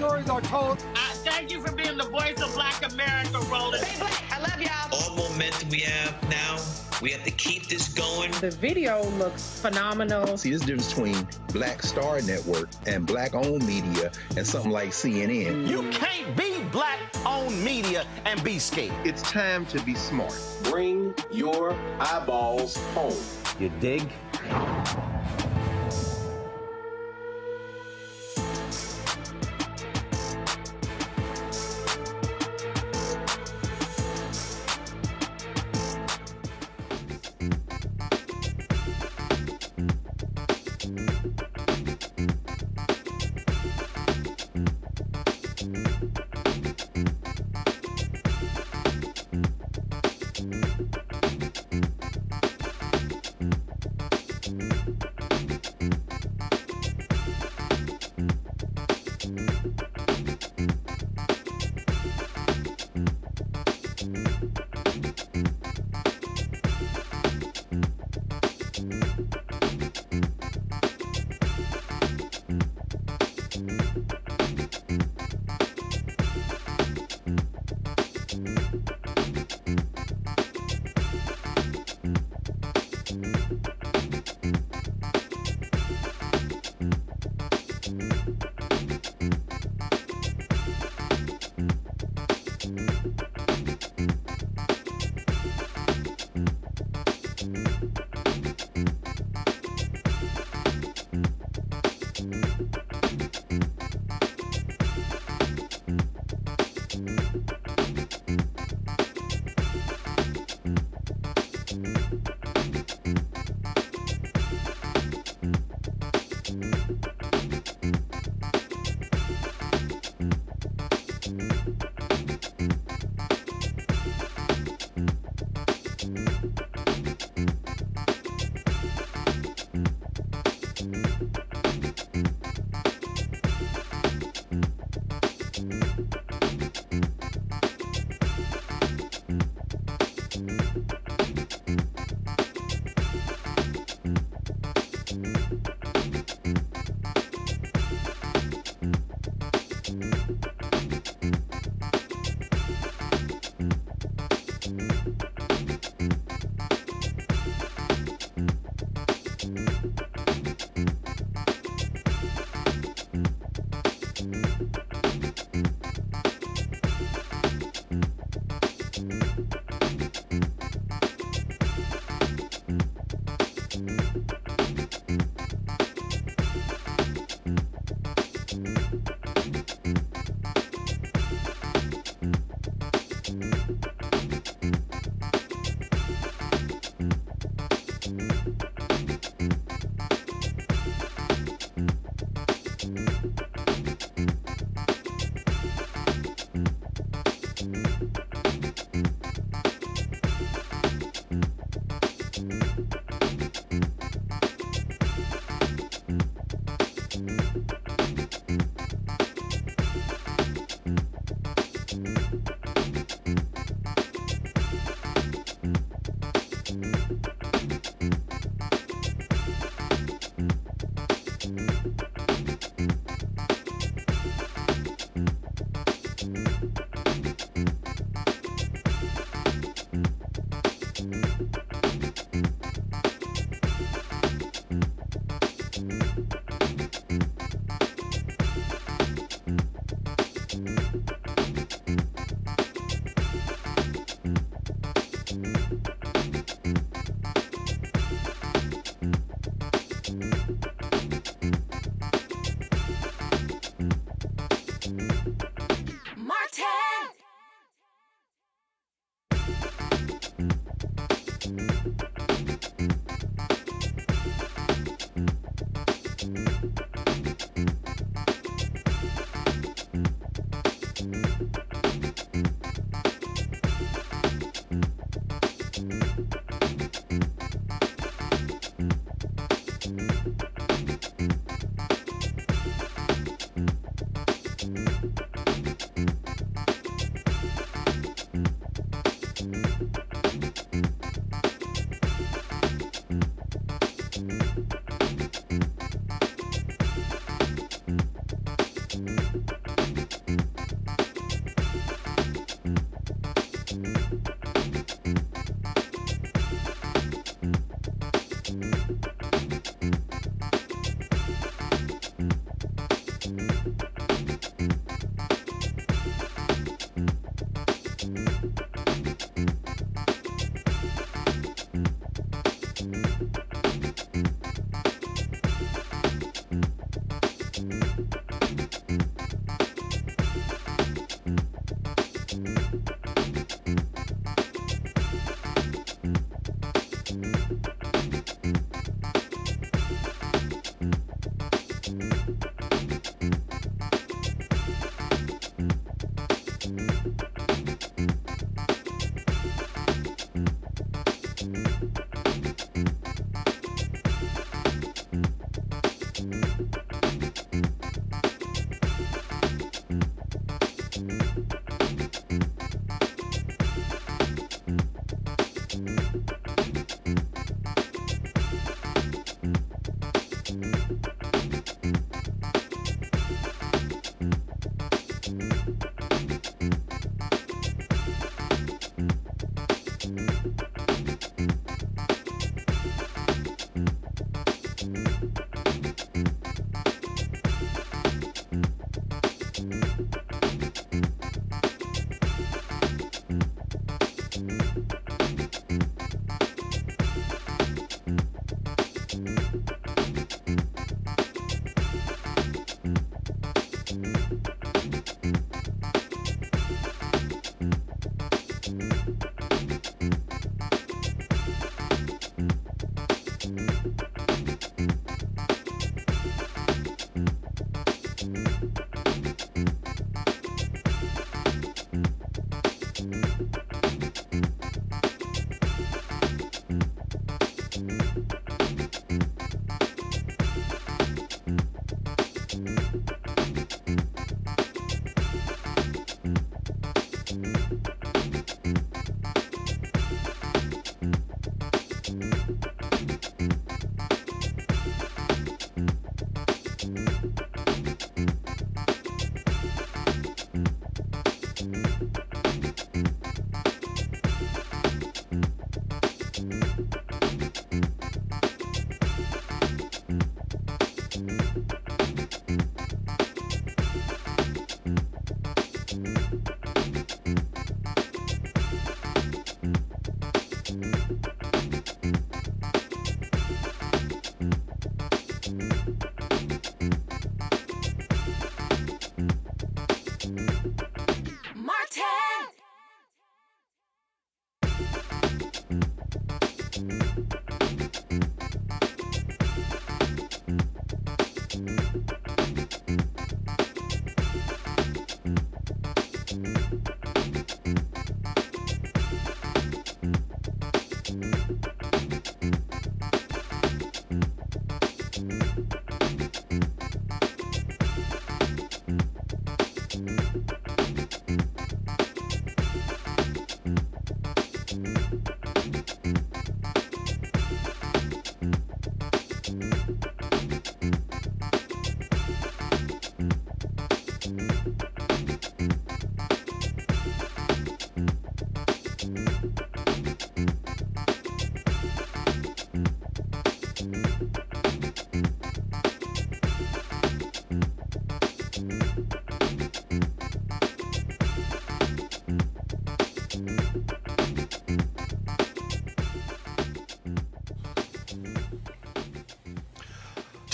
stories are told. Uh, thank you for being the voice of Black America, Roland. Stay black. I love y'all. All momentum we have now, we have to keep this going. The video looks phenomenal. See, this difference between Black Star Network and black owned media and something like CNN. You can't be black owned media and be scared. It's time to be smart. Bring your eyeballs home. You dig?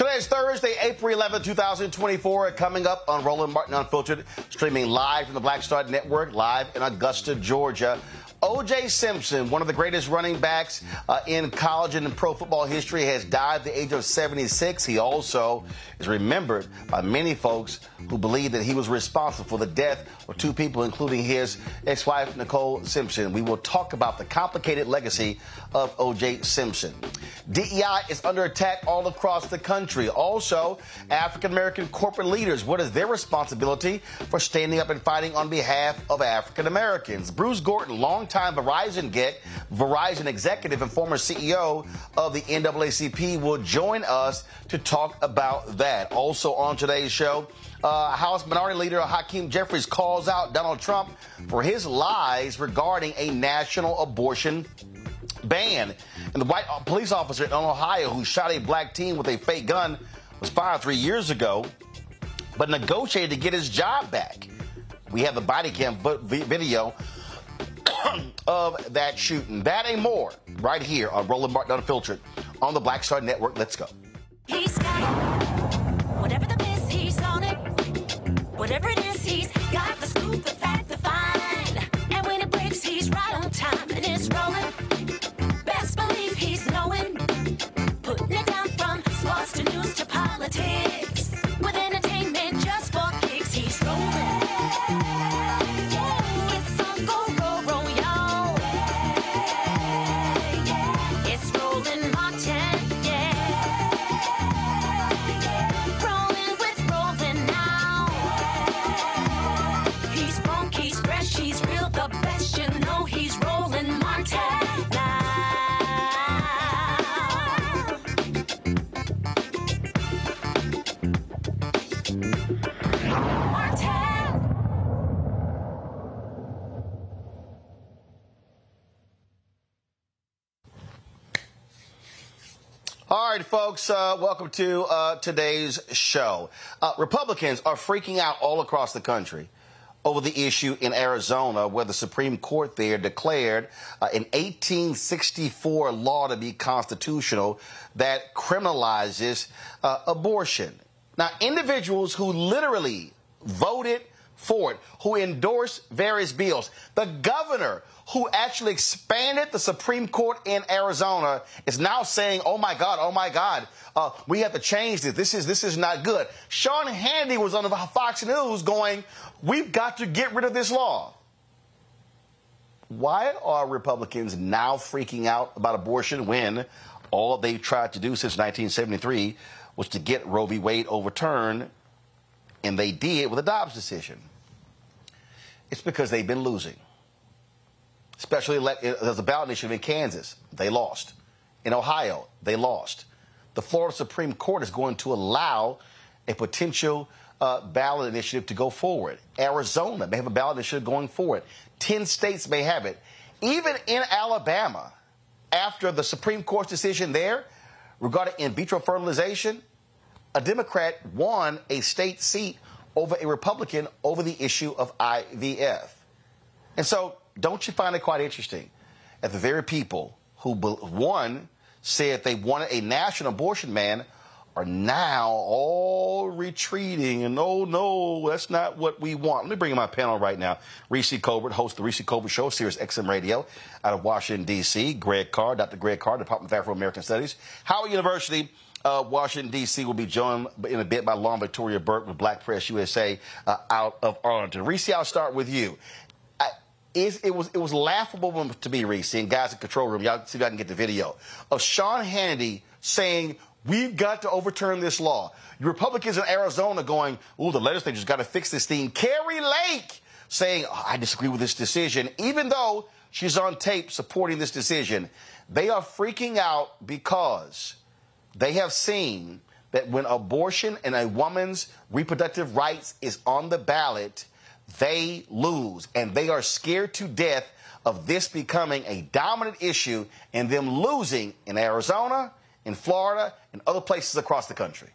Today is Thursday, April 11, 2024. Coming up on Roland Martin Unfiltered, streaming live from the Black Star Network, live in Augusta, Georgia. O.J. Simpson, one of the greatest running backs uh, in college and in pro football history, has died at the age of 76. He also is remembered by many folks who believe that he was responsible for the death of two people, including his ex wife, Nicole Simpson. We will talk about the complicated legacy of O.J. Simpson. DEI is under attack all across the country. Also, African American corporate leaders, what is their responsibility for standing up and fighting on behalf of African Americans? Bruce Gordon, longtime Verizon get, Verizon executive and former CEO of the NAACP, will join us to talk about that. Also on today's show, uh, House Minority Leader Hakeem Jeffries calls out Donald Trump for his lies regarding a national abortion ban. And the white police officer in Ohio who shot a black teen with a fake gun was fired three years ago, but negotiated to get his job back. We have the body cam video of that shooting. That and more right here on Roland Martin Unfiltered on the Black Star Network. Let's go. He's got. Whatever the he's on it. Whatever it is, he's got the scoop, the fact, the. And when it breaks, he's right on time and it's rolling. Best believe he's knowing. Putting it down from sports to news to politics. Right, folks, uh, welcome to uh, today's show. Uh, Republicans are freaking out all across the country over the issue in Arizona where the Supreme Court there declared uh, an 1864 law to be constitutional that criminalizes uh, abortion. Now, individuals who literally voted for it, who endorsed various bills. The governor who actually expanded the Supreme Court in Arizona is now saying, "Oh my God, oh my God, uh, we have to change this. This is this is not good." Sean Hannity was on the Fox News going, "We've got to get rid of this law." Why are Republicans now freaking out about abortion when all they've tried to do since 1973 was to get Roe v. Wade overturned, and they did with a Dobbs decision? It's because they've been losing. Especially, there's a ballot initiative in Kansas. They lost. In Ohio, they lost. The Florida Supreme Court is going to allow a potential uh, ballot initiative to go forward. Arizona may have a ballot initiative going forward. 10 states may have it. Even in Alabama, after the Supreme Court's decision there regarding in vitro fertilization, a Democrat won a state seat over a Republican over the issue of IVF. And so, don't you find it quite interesting that the very people who, one, said they wanted a national abortion ban are now all retreating and oh no, that's not what we want. Let me bring in my panel right now. Reecie Colbert, host of the Reecie Colbert Show, Sirius XM Radio, out of Washington, D.C. Greg Carr, Dr. Greg Carr, Department of Afro-American Studies. Howard University, Washington, D.C. will be joined in a bit by Lauren Victoria Burke with Black Press USA uh, out of Arlington. Reecie, I'll start with you. I, it was it was laughable to me, and guys in control room, y'all see if I can get the video of Sean Hannity saying We've got to overturn this law. Republicans in Arizona going, ooh, the legislature's got to fix this thing. Kari Lake saying, oh, I disagree with this decision, even though she's on tape supporting this decision. They are freaking out because they have seen that when abortion and a woman's reproductive rights is on the ballot, they lose. And they are scared to death of this becoming a dominant issue and them losing in Arizona in Florida, and other places across the country.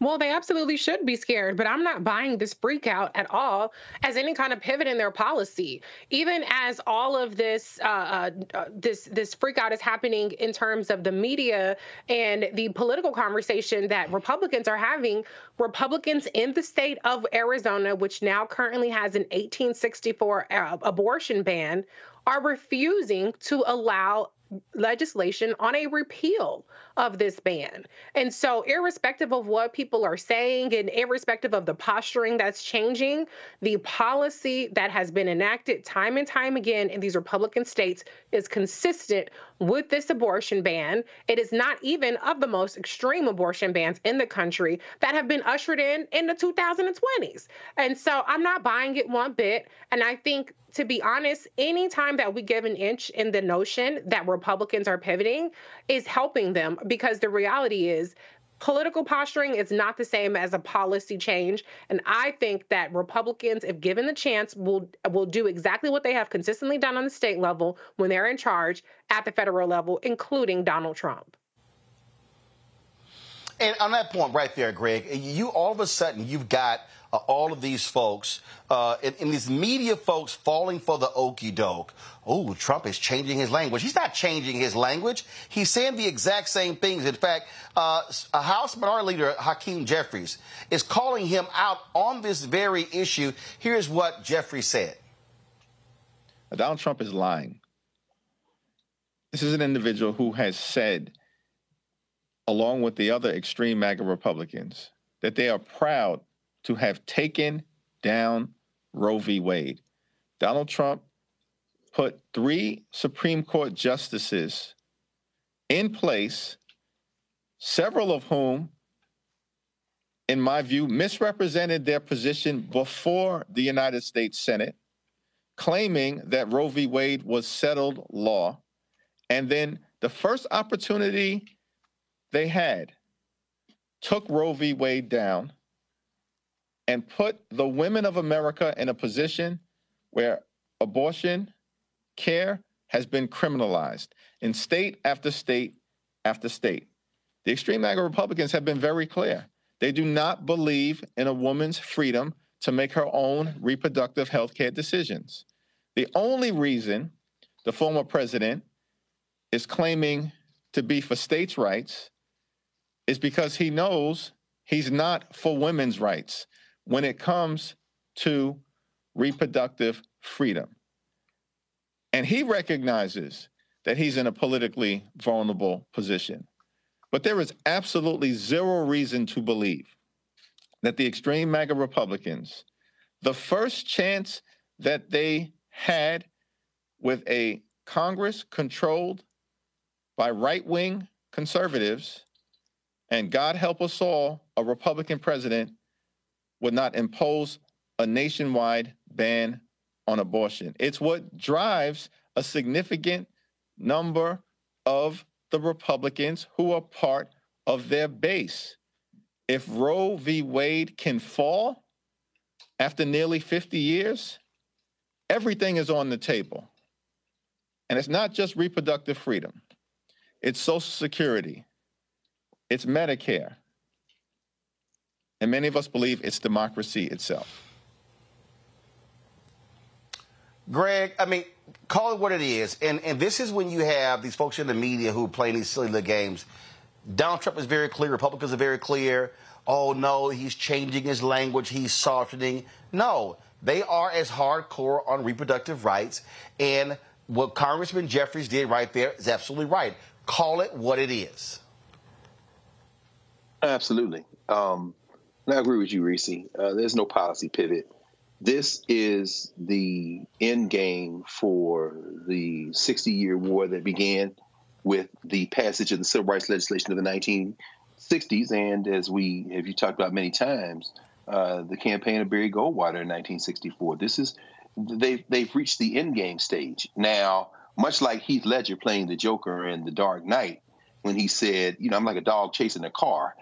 Well, they absolutely should be scared, but I'm not buying this freak out at all as any kind of pivot in their policy. Even as all of this uh, uh, this this freak out is happening in terms of the media and the political conversation that Republicans are having, Republicans in the state of Arizona, which now currently has an 1864 uh, abortion ban, are refusing to allow legislation on a repeal of this ban. And so, irrespective of what people are saying and irrespective of the posturing that's changing, the policy that has been enacted time and time again in these Republican states is consistent with this abortion ban. It is not even of the most extreme abortion bans in the country that have been ushered in in the 2020s. And so, I'm not buying it one bit. And I think to be honest, anytime that we give an inch in the notion that Republicans are pivoting is helping them because the reality is political posturing is not the same as a policy change. And i think that republicans if given the chance will will do exactly what they have consistently done on the state level when they're in charge at the federal level including donald trump. And on that point right there greg you all of a sudden you've got uh, all of these folks uh, and, and, these media folks falling for the okey doke. Oh, Trump is changing his language. He's not changing his language. He's saying the exact same things. In fact, uh, a House Minority Leader, Hakeem Jeffries, is calling him out on this very issue. Here's what Jeffries said Donald Trump is lying. This is an individual who has said, along with the other extreme MAGA Republicans, that they are proud to have taken down Roe v. Wade. Donald Trump put three Supreme Court justices in place, several of whom, in my view, misrepresented their position before the United States Senate, claiming that Roe v. Wade was settled law. And then the first opportunity they had took Roe v. Wade down and put the women of America in a position where abortion care has been criminalized in state after state after state. The extreme MAGA Republicans have been very clear. They do not believe in a woman's freedom to make her own reproductive health care decisions. The only reason the former president is claiming to be for states' rights is because he knows he's not for women's rights when it comes to reproductive freedom. And he recognizes that he's in a politically vulnerable position. But there is absolutely zero reason to believe that the extreme MAGA Republicans, the first chance that they had with a Congress controlled by right wing conservatives, and God help us all, a Republican president would not impose a nationwide ban on abortion. It's what drives a significant number of the Republicans who are part of their base. If Roe v. Wade can fall after nearly 50 years, everything is on the table. And it's not just reproductive freedom, it's Social Security, it's Medicare. And many of us believe it's democracy itself. Greg, I mean, call it what it is. And and this is when you have these folks in the media who play these silly little games. Donald Trump is very clear. Republicans are very clear. Oh no, he's changing his language. He's softening. No, they are as hardcore on reproductive rights. And what Congressman Jeffries did right there is absolutely right. Call it what it is. Absolutely. Um, I agree with you, Reese. Uh, there's no policy pivot this is the end game for the 60 year war that began with the passage of the civil rights legislation of the 1960s. And as we have you talked about many times, uh, the campaign of Barry Goldwater in 1964. This is they've they've reached the end game stage now. Much like Heath Ledger playing the Joker in The Dark Knight, when he said, "You know, I'm like a dog chasing a car.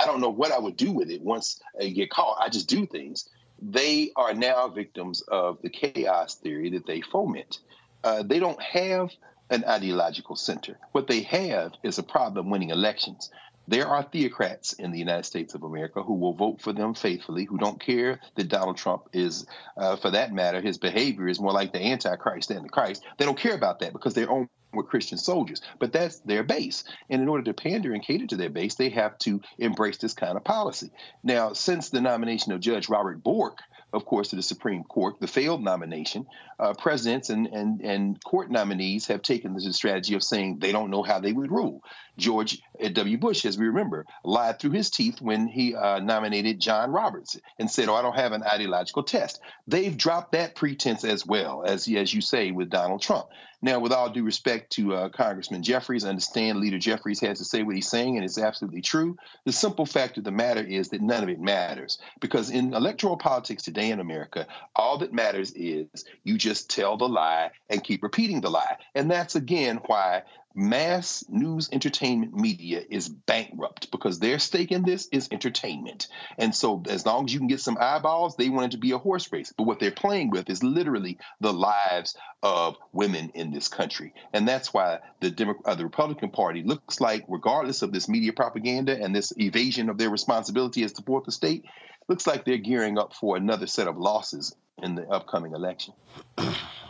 I don't know what I would do with it once I get caught. I just do things." they are now victims of the chaos theory that they foment. Uh, they don't have an ideological center. What they have is a problem winning elections. There are theocrats in the United States of America who will vote for them faithfully, who don't care that Donald Trump is, uh, for that matter, his behavior is more like the Antichrist than the Christ. They don't care about that because they're on with Christian soldiers, but that's their base. And in order to pander and cater to their base, they have to embrace this kind of policy. Now, since the nomination of Judge Robert Bork, of course, to the Supreme Court, the failed nomination, uh, presidents and, and, and court nominees have taken the strategy of saying they don't know how they would rule. George W. Bush, as we remember, lied through his teeth when he uh, nominated John Roberts and said, "Oh, I don't have an ideological test." They've dropped that pretense as well as, as you say, with Donald Trump. Now, with all due respect to uh, Congressman Jeffries, I understand Leader Jeffries has to say what he's saying, and it's absolutely true. The simple fact of the matter is that none of it matters because in electoral politics today in America, all that matters is you just tell the lie and keep repeating the lie, and that's again why mass news entertainment media is bankrupt because their stake in this is entertainment. And so, as long as you can get some eyeballs, they want it to be a horse race. But what they're playing with is literally the lives of women in this country. And that's why the, Demo- uh, the Republican Party looks like, regardless of this media propaganda and this evasion of their responsibility as support the fourth estate, looks like they're gearing up for another set of losses in the upcoming election.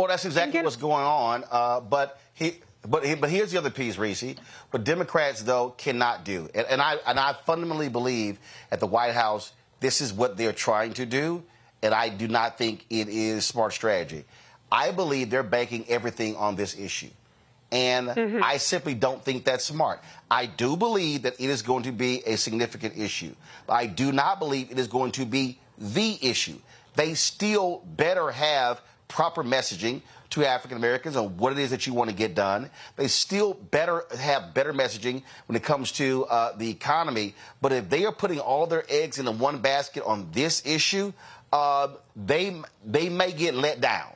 Well, that's exactly what's going on. Uh, but he, but he, but here's the other piece, Reese. What Democrats though cannot do, and, and I and I fundamentally believe at the White House this is what they're trying to do, and I do not think it is smart strategy. I believe they're banking everything on this issue. And mm-hmm. I simply don't think that's smart. I do believe that it is going to be a significant issue. But I do not believe it is going to be the issue. They still better have proper messaging to African Americans on what it is that you want to get done. They still better have better messaging when it comes to uh, the economy. But if they are putting all their eggs in the one basket on this issue, uh, they they may get let down.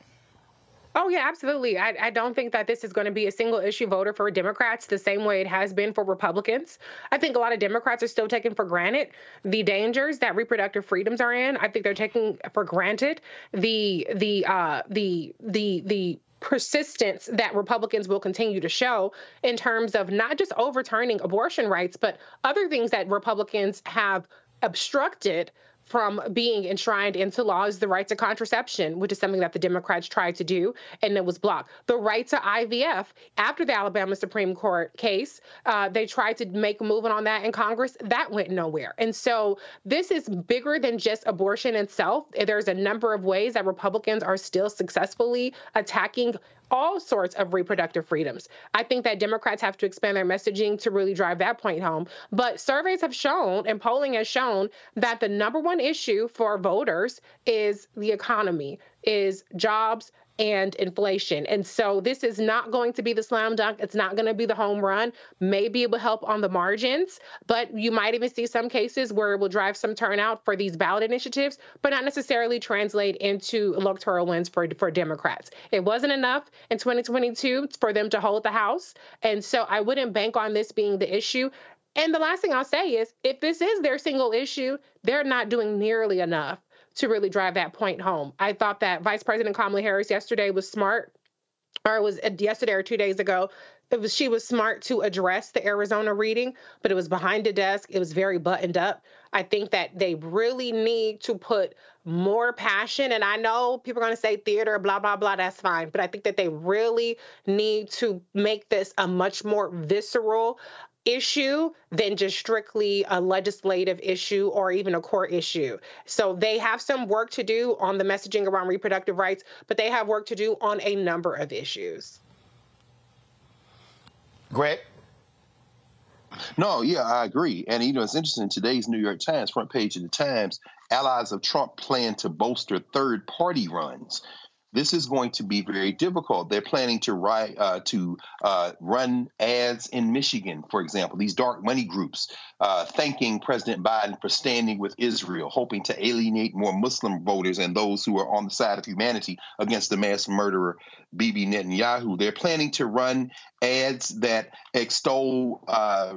Oh, yeah, absolutely. I, I don't think that this is going to be a single issue voter for Democrats the same way it has been for Republicans. I think a lot of Democrats are still taking for granted the dangers that reproductive freedoms are in. I think they're taking for granted the the uh, the the the persistence that Republicans will continue to show in terms of not just overturning abortion rights, but other things that Republicans have obstructed from being enshrined into law is the right to contraception, which is something that the Democrats tried to do and it was blocked. The right to IVF after the Alabama Supreme Court case, uh, they tried to make a movement on that in Congress. That went nowhere. And so this is bigger than just abortion itself. There's a number of ways that Republicans are still successfully attacking all sorts of reproductive freedoms. I think that Democrats have to expand their messaging to really drive that point home. But surveys have shown and polling has shown that the number one issue for voters is the economy, is jobs, and inflation. And so this is not going to be the slam dunk. It's not going to be the home run. Maybe it will help on the margins, but you might even see some cases where it will drive some turnout for these ballot initiatives, but not necessarily translate into electoral wins for, for Democrats. It wasn't enough in 2022 for them to hold the House. And so I wouldn't bank on this being the issue. And the last thing I'll say is if this is their single issue, they're not doing nearly enough to really drive that point home. I thought that Vice President Kamala Harris yesterday was smart, or it was uh, yesterday or two days ago. It was she was smart to address the Arizona reading, but it was behind the desk. It was very buttoned up. I think that they really need to put more passion. And I know people are going to say theater, blah, blah, blah, that's fine. But I think that they really need to make this a much more visceral issue than just strictly a legislative issue or even a court issue. So they have some work to do on the messaging around reproductive rights, but they have work to do on a number of issues. Greg? No, yeah, I agree. And, you know, it's interesting. Today's New York Times, front page of the Times, allies of Trump plan to bolster third party runs this is going to be very difficult. They're planning to uh, to uh, run ads in Michigan, for example. These dark money groups uh, thanking President Biden for standing with Israel, hoping to alienate more Muslim voters and those who are on the side of humanity against the mass murderer Bibi Netanyahu. They're planning to run ads that extol uh,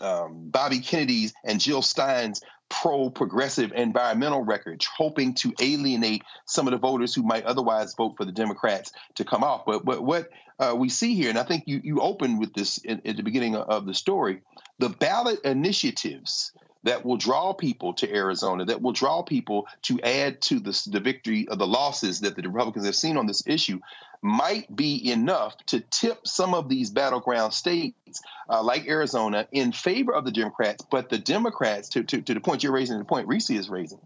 um, Bobby Kennedy's and Jill Stein's pro progressive environmental record, hoping to alienate some of the voters who might otherwise vote for the Democrats to come off. But, but what uh, we see here, and I think you, you opened with this in, at the beginning of the story, the ballot initiatives that will draw people to Arizona, that will draw people to add to the, the victory of the losses that the Republicans have seen on this issue, might be enough to tip some of these battleground states uh, like Arizona in favor of the Democrats. But the Democrats, to, to, to the point you're raising, the point Reese is raising,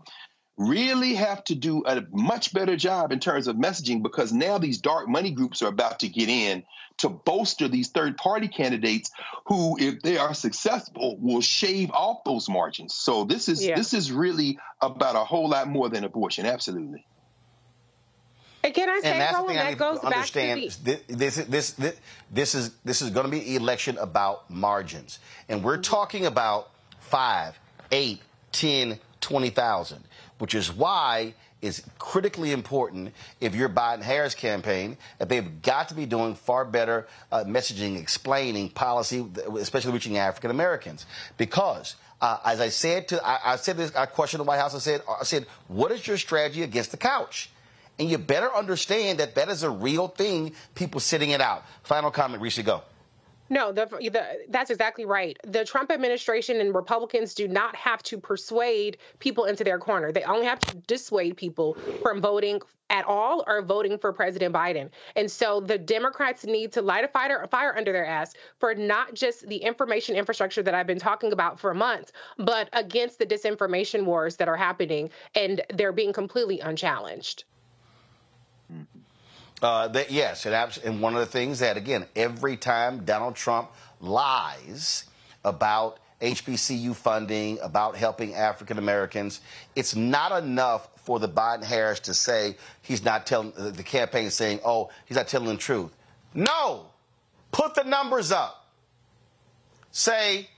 really have to do a much better job in terms of messaging because now these dark money groups are about to get in to bolster these third party candidates who if they are successful will shave off those margins so this is yeah. this is really about a whole lot more than abortion absolutely can I say, and that's Roland, thing I need to understand. The... This, this, this, this, is this is going to be an election about margins, and we're mm-hmm. talking about five, eight, ten, twenty thousand, which is why it's critically important if you're Biden Harris campaign that they've got to be doing far better uh, messaging, explaining policy, especially reaching African Americans, because. Uh, as I said to, I, I said this, I questioned the White House. I said, I said, what is your strategy against the couch? And you better understand that that is a real thing, people sitting it out. Final comment, Reese, go. No, the, the, that's exactly right. The Trump administration and Republicans do not have to persuade people into their corner. They only have to dissuade people from voting at all or voting for President Biden. And so the Democrats need to light a fire, a fire under their ass for not just the information infrastructure that I've been talking about for months, but against the disinformation wars that are happening and they're being completely unchallenged. Uh, that, yes, and, and one of the things that, again, every time Donald Trump lies about HBCU funding, about helping African Americans, it's not enough for the Biden Harris to say he's not telling the campaign saying, oh, he's not telling the truth. No, put the numbers up. Say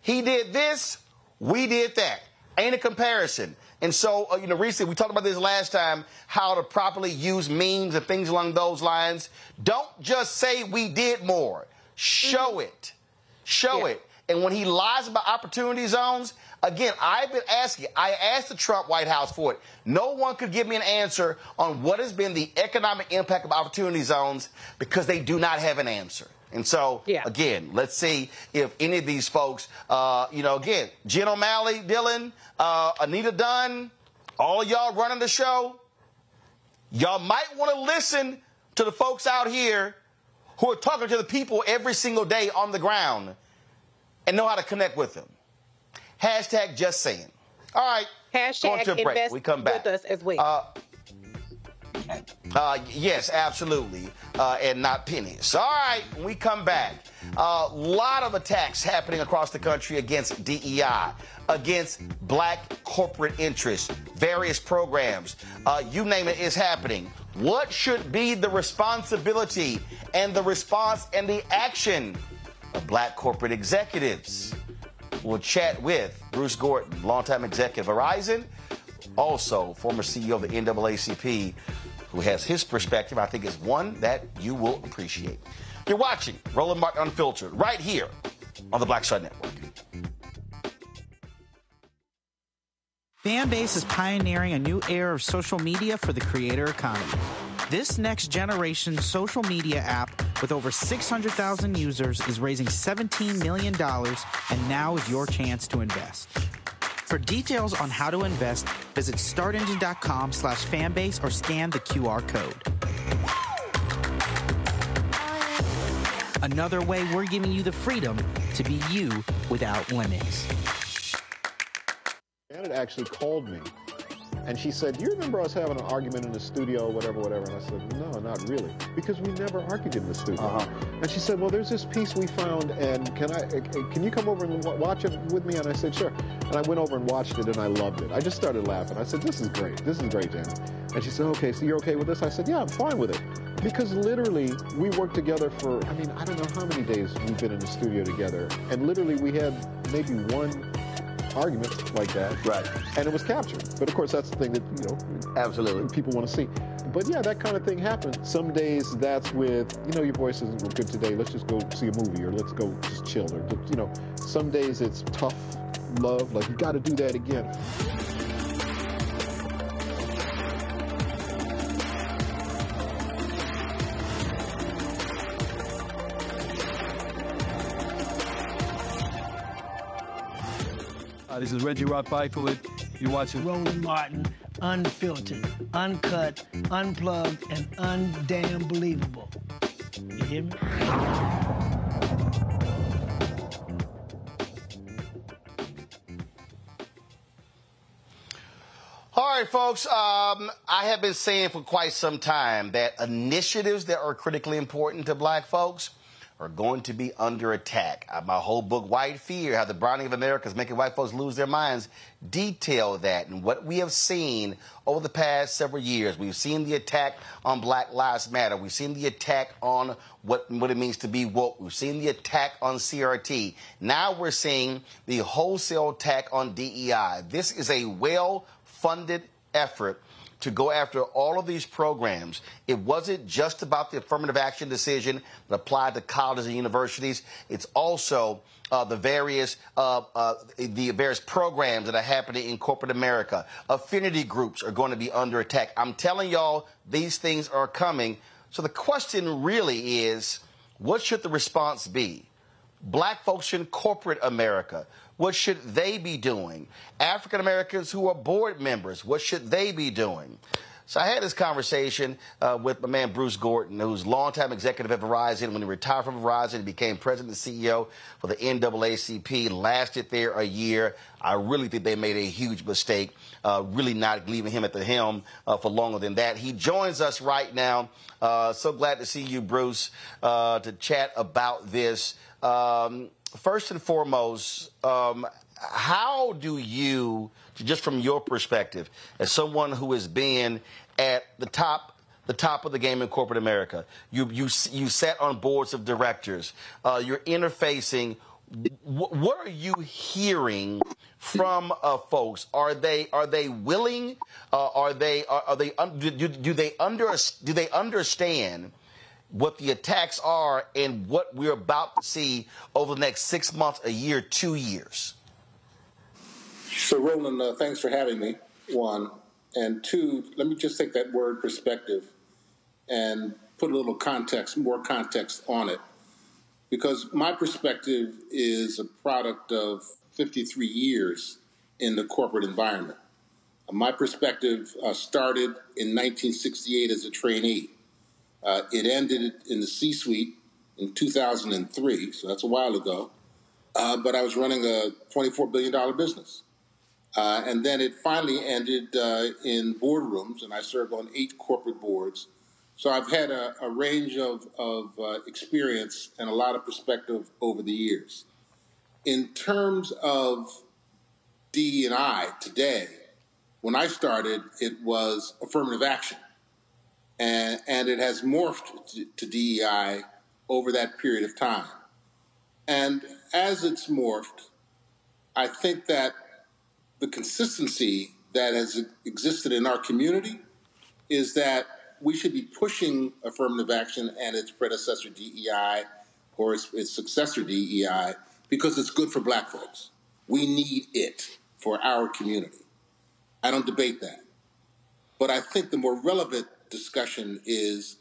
he did this, we did that. Ain't a comparison. And so, uh, you know, recently we talked about this last time, how to properly use memes and things along those lines. Don't just say we did more. Show mm-hmm. it. Show yeah. it. And when he lies about opportunity zones, again, I've been asking, I asked the Trump White House for it. No one could give me an answer on what has been the economic impact of opportunity zones because they do not have an answer. And so, Yeah. again, let's see if any of these folks, uh, you know, again, Jen O'Malley, Dillon, uh, Anita Dunn, all y'all running the show, y'all might want to listen to the folks out here who are talking to the people every single day on the ground and know how to connect with them. Hashtag just saying. All right. Hashtag going to a break. invest We come back. with us as well. Uh, uh, yes, absolutely, uh, and not pennies. All right, we come back, a lot of attacks happening across the country against DEI, against black corporate interests, various programs, uh, you name it, is happening. What should be the responsibility and the response and the action of black corporate executives? We'll chat with Bruce Gordon, longtime executive Verizon, also former CEO of the NAACP, who has his perspective. I think is one that you will appreciate. You're watching Roland Martin Unfiltered right here on the Black Star Network. Fanbase is pioneering a new era of social media for the creator economy. This next generation social media app with over 600,000 users is raising $17 million, and now is your chance to invest. For details on how to invest, visit startengine.com slash fanbase or scan the QR code. Another way we're giving you the freedom to be you without limits. Janet actually called me and she said, Do you remember us having an argument in the studio, whatever, whatever? And I said, No, not really. Because we never argued in the studio. Uh-huh. And she said, Well, there's this piece we found, and can I, uh, can you come over and watch it with me? And I said, Sure. And I went over and watched it, and I loved it. I just started laughing. I said, This is great. This is great, Janet. And she said, Okay, so you're okay with this? I said, Yeah, I'm fine with it. Because literally, we worked together for, I mean, I don't know how many days we've been in the studio together. And literally, we had maybe one argument like that. Right. And it was captured. But of course, that's the thing that, you know, absolutely people want to see. But yeah, that kind of thing happens. Some days that's with, you know, your voice isn't good today. Let's just go see a movie or let's go just chill. Or, you know, some days it's tough love, like you got to do that again. Uh, this is Reggie Rock Bythewood. You're watching Roland Martin, unfiltered, uncut, unplugged, and undamn believable. You hear me? All right, folks. Um, I have been saying for quite some time that initiatives that are critically important to black folks are going to be under attack. Uh, my whole book, White Fear, How the Browning of America is Making White Folks Lose Their Minds, detail that. And what we have seen over the past several years, we've seen the attack on Black Lives Matter. We've seen the attack on what, what it means to be woke. We've seen the attack on CRT. Now we're seeing the wholesale attack on DEI. This is a well funded effort to go after all of these programs. It wasn't just about the affirmative action decision that applied to colleges and universities. It's also uh, the various uh, uh, the various programs that are happening in corporate America. Affinity groups are going to be under attack. I'm telling y'all, these things are coming. So the question really is, what should the response be? Black folks in corporate America, what should they be doing? African Americans who are board members, what should they be doing? So I had this conversation uh, with my man Bruce Gordon, who's longtime executive at Verizon. When he retired from Verizon, he became president and CEO for the NAACP. Lasted there a year. I really think they made a huge mistake, uh, really not leaving him at the helm uh, for longer than that. He joins us right now. Uh, so glad to see you, Bruce, uh, to chat about this. Um, first and foremost, um, how do you, just from your perspective, as someone who has been at the top, the top of the game in corporate America, you you you sat on boards of directors, uh, you're interfacing. Wh- what are you hearing from uh, folks? Are they are they willing? Uh, are they are, are they do, do they under do they understand? What the attacks are and what we're about to see over the next six months, a year, two years. So, Roland, uh, thanks for having me. One. And two, let me just take that word perspective and put a little context, more context on it. because my perspective is a product of 53 years in the corporate environment. My perspective uh, started in 1968 as a trainee. Uh, it ended in the C suite in 2003, so that's a while ago. Uh, but I was running a $24 billion business. Uh, and then it finally ended uh, in boardrooms, and I served on eight corporate boards. So I've had a, a range of, of uh, experience and a lot of perspective over the years. In terms of DE&I today, when I started, it was affirmative action. And, and it has morphed to, to DEI over that period of time. And as it's morphed, I think that the consistency that has existed in our community is that we should be pushing affirmative action and its predecessor DEI or its, its successor DEI because it's good for black folks. We need it for our community. I don't debate that. But I think the more relevant discussion is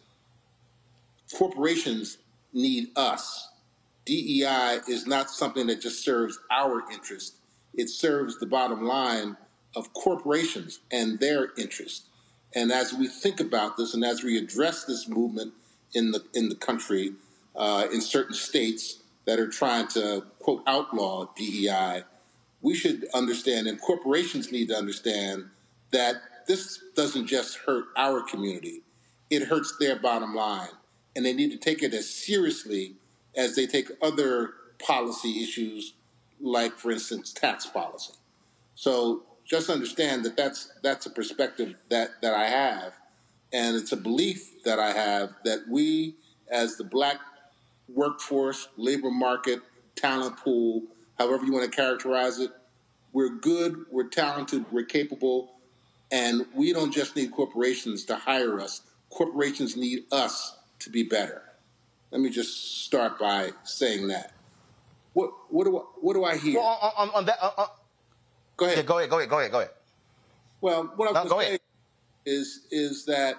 corporations need us. DEI is not something that just serves our interest, it serves the bottom line of corporations and their interest. And as we think about this and as we address this movement in the, in the country, uh, in certain states that are trying to, quote, outlaw DEI, we should understand, and corporations need to understand, that this doesn't just hurt our community, it hurts their bottom line. And they need to take it as seriously as they take other policy issues, like, for instance, tax policy. So just understand that that's, that's a perspective that, that I have, and it's a belief that I have that we, as the black workforce, labor market, talent pool, however you want to characterize it. We're good, we're talented, we're capable, and we don't just need corporations to hire us. Corporations need us to be better. Let me just start by saying that. What what do I, what do I hear? Well, on, on that, uh, uh, go ahead. Yeah, go ahead. Go ahead. Go ahead. Go ahead. Well, what I was no, going to say is is that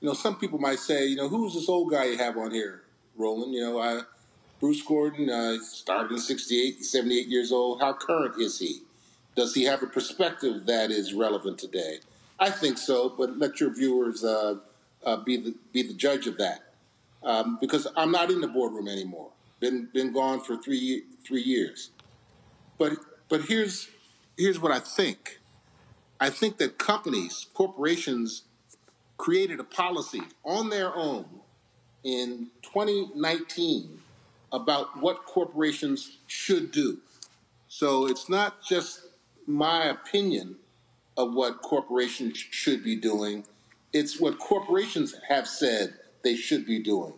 you know some people might say you know who's this old guy you have on here, Roland? You know, I, Bruce Gordon uh, started in '68, 78 years old. How current is he? Does he have a perspective that is relevant today? I think so, but let your viewers uh, uh, be the be the judge of that. Um, because I'm not in the boardroom anymore. Been been gone for three three years. But but here's here's what I think. I think that companies, corporations, created a policy on their own in 2019 about what corporations should do. So it's not just my opinion of what corporations should be doing, it's what corporations have said they should be doing.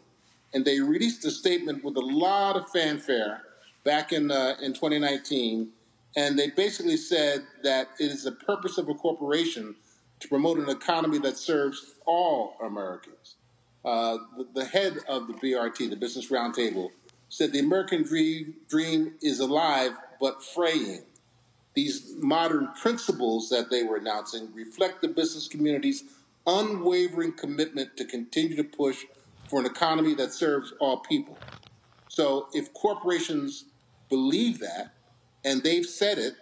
And they released a statement with a lot of fanfare back in, uh, in 2019, and they basically said that it is the purpose of a corporation to promote an economy that serves all Americans. Uh, the, the, head of the BRT, the Business Roundtable, said the American dream, dream is alive but fraying. These modern principles that they were announcing reflect the business community's unwavering commitment to continue to push for an economy that serves all people. So if corporations believe that, and they've said it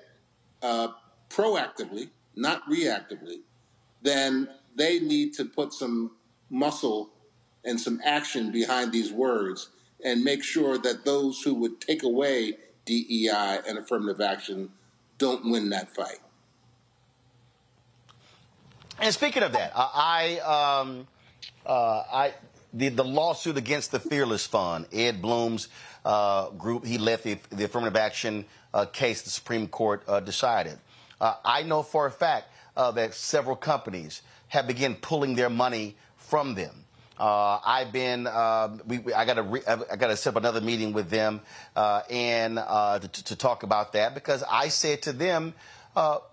uh, proactively, not reactively, then they need to put some muscle and some action behind these words and make sure that those who would take away DEI and affirmative action don't win that fight. And speaking of that, I, um, uh, I, the, the lawsuit against the Fearless Fund, Ed Blum's uh, group, he led the, the affirmative action uh, case the Supreme Court uh, decided. Uh, I know for a fact uh, that several companies have begun pulling their money from them. Uh, I've been, uh, we, we, I got to, I got to set up another meeting with them uh, and to, to, talk about that because I said to them,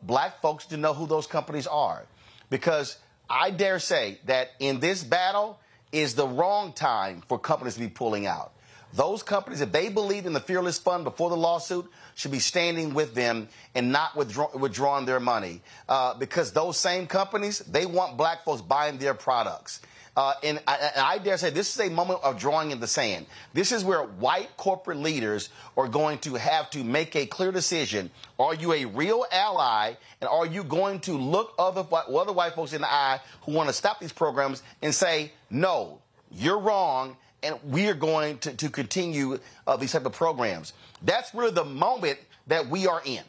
black folks to know who those companies are, because I dare say that in this battle is the wrong time for companies to be pulling out. Those companies, if they believe in the Fearless Fund before the lawsuit, should be standing with them and not withdraw, withdrawing their money. Uh, because those same companies, they want black folks buying their products. Uh, and, I, and I dare say this is a moment of drawing in the sand. This is where white corporate leaders are going to have to make a clear decision. Are you a real ally? And are you going to look other, other white folks in the eye who want to stop these programs and say, no, you're wrong, and we are going to, to continue uh, these type of programs? That's really the moment that we are in.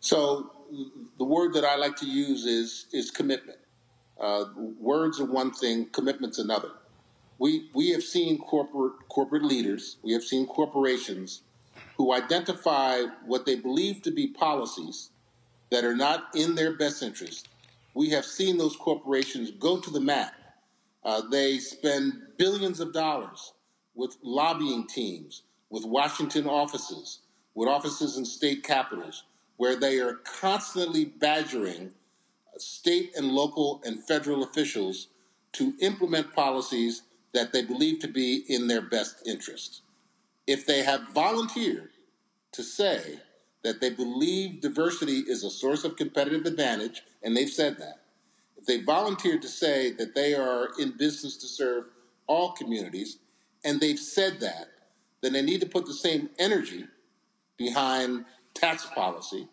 So the word that I like to use is is commitment. Uh, words are one thing, commitment's another. We we have seen corporate corporate leaders, we have seen corporations who identify what they believe to be policies that are not in their best interest. We have seen those corporations go to the mat. Uh, they spend billions of dollars with lobbying teams, with Washington offices, with offices in state capitals, where they are constantly badgering state and local and federal officials to implement policies that they believe to be in their best interest. If they have volunteered to say that they believe diversity is a source of competitive advantage, and they've said that, if they volunteered to say that they are in business to serve all communities, and they've said that, then they need to put the same energy behind tax policy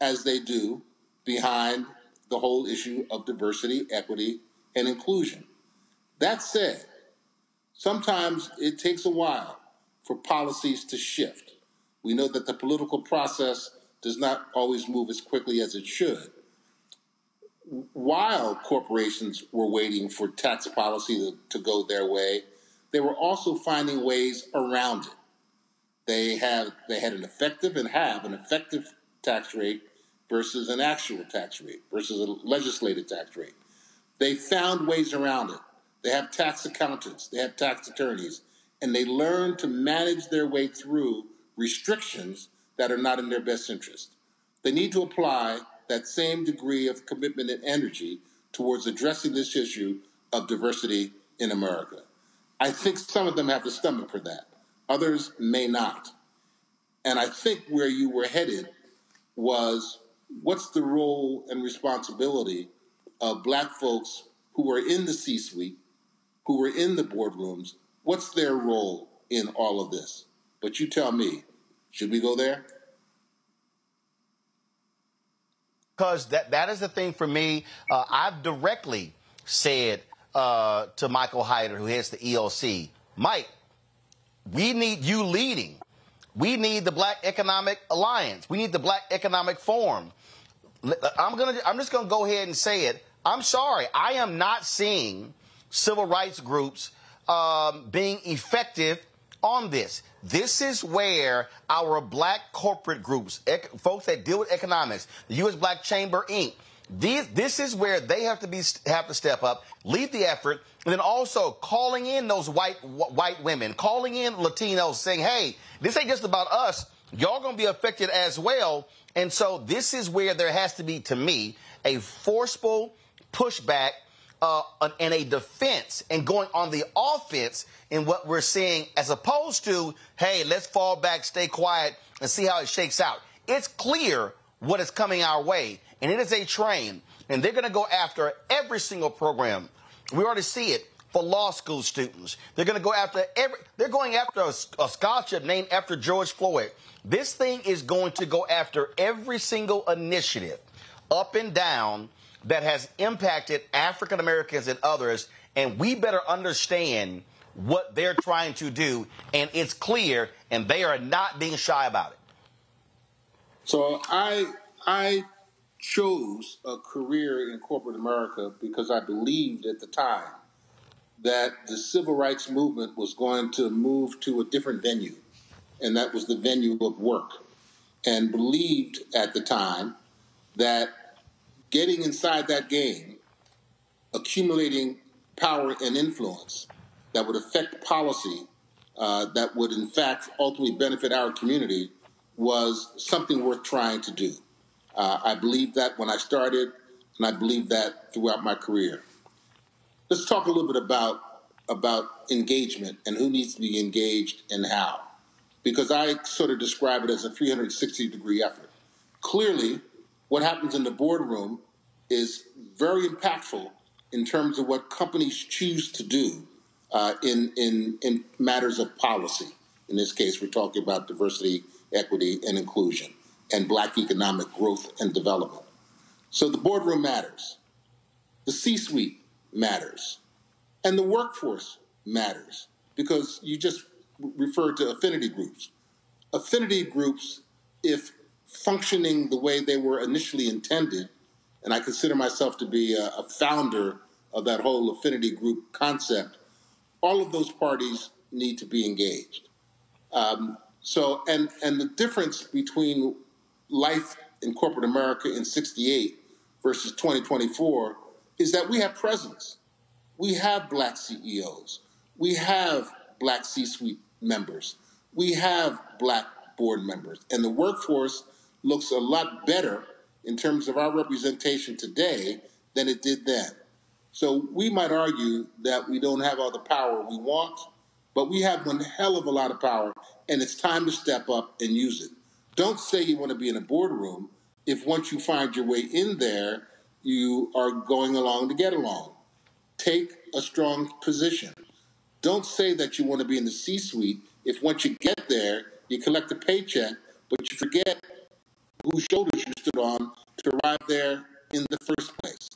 as they do behind the whole issue of diversity, equity, and inclusion. That said, sometimes it takes a while for policies to shift. We know that the political process does not always move as quickly as it should. While corporations were waiting for tax policy to, to go their way, they were also finding ways around it. They have they had an effective and have an effective tax rate versus an actual tax rate versus a legislated tax rate. They found ways around it. They have tax accountants, they have tax attorneys, and they learn to manage their way through restrictions that are not in their best interest. They need to apply that same degree of commitment and energy towards addressing this issue of diversity in America. I think some of them have the stomach for that. Others may not. And I think where you were headed was what's the role and responsibility of black folks who are in the C suite, who are in the boardrooms? What's their role in all of this? But you tell me, should we go there? Because that, that is the thing for me. Uh, I've directly said uh, to Michael Hyter, who heads the ELC, Mike, we need you leading. We need the Black Economic Alliance. We need the Black Economic Forum. I'm gonna. I'm just gonna go ahead and say it. I'm sorry. I am not seeing civil rights groups um, being effective on this. This is where our black corporate groups, ec- folks that deal with economics, the U.S. Black Chamber Inc. This is where they have to be have to step up, lead the effort, and then also calling in those white white women, calling in Latinos, saying, "Hey, this ain't just about us. Y'all gonna be affected as well." And so this is where there has to be, to me, a forceful pushback uh, and a defense and going on the offense in what we're seeing as opposed to, hey, let's fall back, stay quiet, and see how it shakes out. It's clear what is coming our way, and it is a train, and they're going to go after every single program. We already see it for law school students. They're going to go after every, they're going after a, a scholarship named after George Floyd. This thing is going to go after every single initiative up and down that has impacted African Americans and others. And we better understand what they're trying to do. And it's clear, and they are not being shy about it. So I, I chose a career in corporate America because I believed at the time that the civil rights movement was going to move to a different venue and that was the venue of work, and believed at the time that getting inside that game, accumulating power and influence that would affect policy uh, that would, in fact, ultimately benefit our community was something worth trying to do. Uh, I believed that when I started, and I believe that throughout my career. Let's talk a little bit about about engagement and who needs to be engaged and how because I sort of describe it as a 360 degree effort. Clearly, what happens in the boardroom is very impactful in terms of what companies choose to do uh, in, in, in matters of policy. In this case, we're talking about diversity, equity, and inclusion, and black economic growth and development. So the boardroom matters, the C suite matters, and the workforce matters because you just referred to affinity groups. Affinity groups, if functioning the way they were initially intended, and I consider myself to be a, a founder of that whole affinity group concept, all of those parties need to be engaged. Um, so, and and the difference between life in corporate America in '68 versus 2024 is that we have presence. We have black CEOs. We have black C-suite members. We have black board members, and the workforce looks a lot better in terms of our representation today than it did then. So we might argue that we don't have all the power we want, but we have one hell of a lot of power, and it's time to step up and use it. Don't say you want to be in a boardroom if once you find your way in there, you are going along to get along. Take a strong position. Don't say that you want to be in the C suite if once you get there, you collect a paycheck, but you forget whose shoulders you stood on to arrive there in the first place.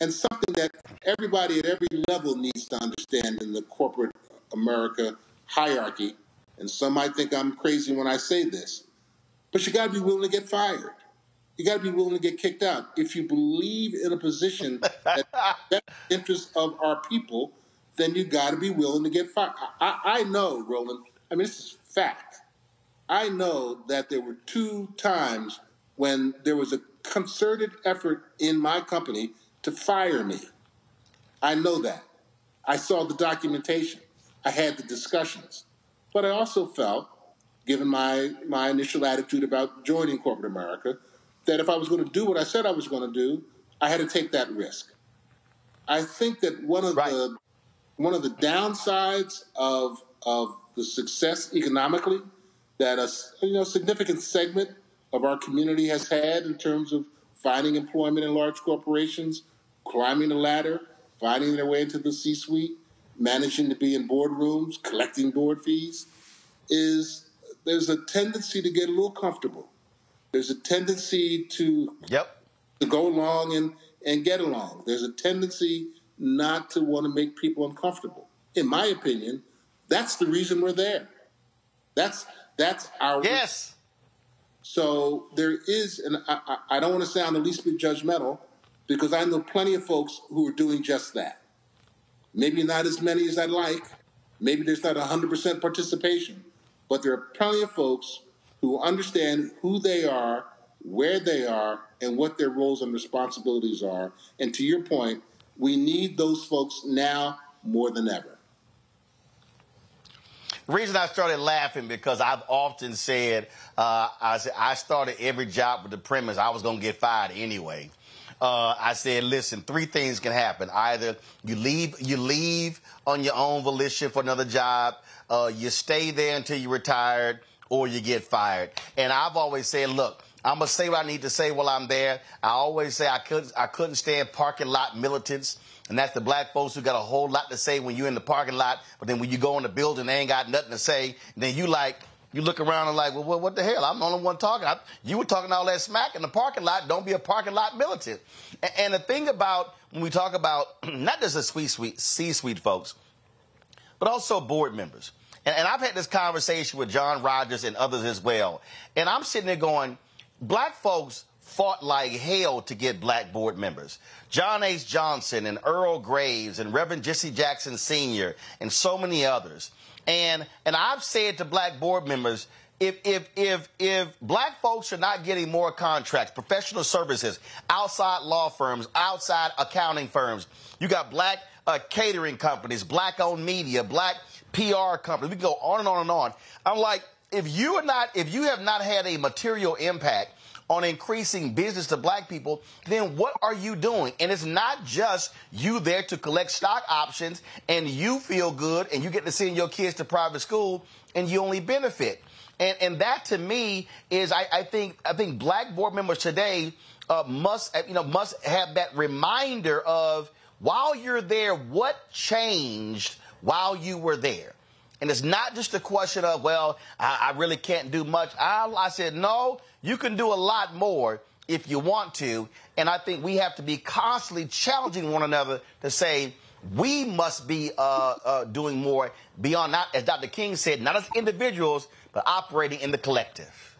And something that everybody at every level needs to understand in the corporate America hierarchy, and some might think I'm crazy when I say this, but you got to be willing to get fired. You got to be willing to get kicked out. If you believe in a position that best interest of our people, then you got to be willing to get fired. I, I know, Roland. I mean, this is fact. I know that there were two times when there was a concerted effort in my company to fire me. I know that. I saw the documentation. I had the discussions. But I also felt, given my, my initial attitude about joining corporate America, that if I was going to do what I said I was going to do, I had to take that risk. I think that one of right. the one of the downsides of of the success economically that a you know significant segment of our community has had in terms of finding employment in large corporations, climbing the ladder, finding their way into the C-suite, managing to be in boardrooms, collecting board fees, is there's a tendency to get a little comfortable. There's a tendency to yep to go along and and get along. There's a tendency not to want to make people uncomfortable. In my opinion, that's the reason we're there. That's that's our yes. So there is, and I, I don't want to sound the least bit judgmental, because I know plenty of folks who are doing just that. Maybe not as many as I'd like. Maybe there's not 100% participation, but there are plenty of folks who understand who they are, where they are, and what their roles and responsibilities are. And to your point, we need those folks now more than ever. The reason I started laughing because I've often said uh, I, I started every job with the premise I was going to get fired anyway. Uh, I said, listen, three things can happen. Either you leave, you leave on your own volition for another job, uh, you stay there until you're retired, or you get fired. And I've always said, look, I'm gonna say what I need to say while I'm there. I always say I could I couldn't stand parking lot militants. And that's the black folks who got a whole lot to say when you're in the parking lot, but then when you go in the building, they ain't got nothing to say. Then you like, you look around and like, well, what, what the hell? I'm the only one talking. I, you were talking all that smack in the parking lot. Don't be a parking lot militant. And, and the thing about when we talk about not just the sweet, sweet C-suite folks, but also board members. And, and I've had this conversation with John Rogers and others as well. And I'm sitting there going, black folks fought like hell to get black board members. John H. Johnson and Earl Graves and Reverend Jesse Jackson Sr. and so many others. And and I've said to black board members, if if if if black folks are not getting more contracts, professional services, outside law firms, outside accounting firms, you got black uh, catering companies, black owned media, black PR companies. We can go on and on and on. I'm like, if you are not, if you have not had a material impact on increasing business to black people, then what are you doing? And it's not just you there to collect stock options and you feel good and you get to send your kids to private school and you only benefit. And, and that to me is, I, I think, I think black board members today uh, must you know must have that reminder of while you're there, what changed while you were there. And it's not just a question of, well, I, I really can't do much. I, I said, no, you can do a lot more if you want to. And I think we have to be constantly challenging one another to say, we must be uh, uh, doing more beyond not, as Dr. King said, not as individuals, but operating in the collective.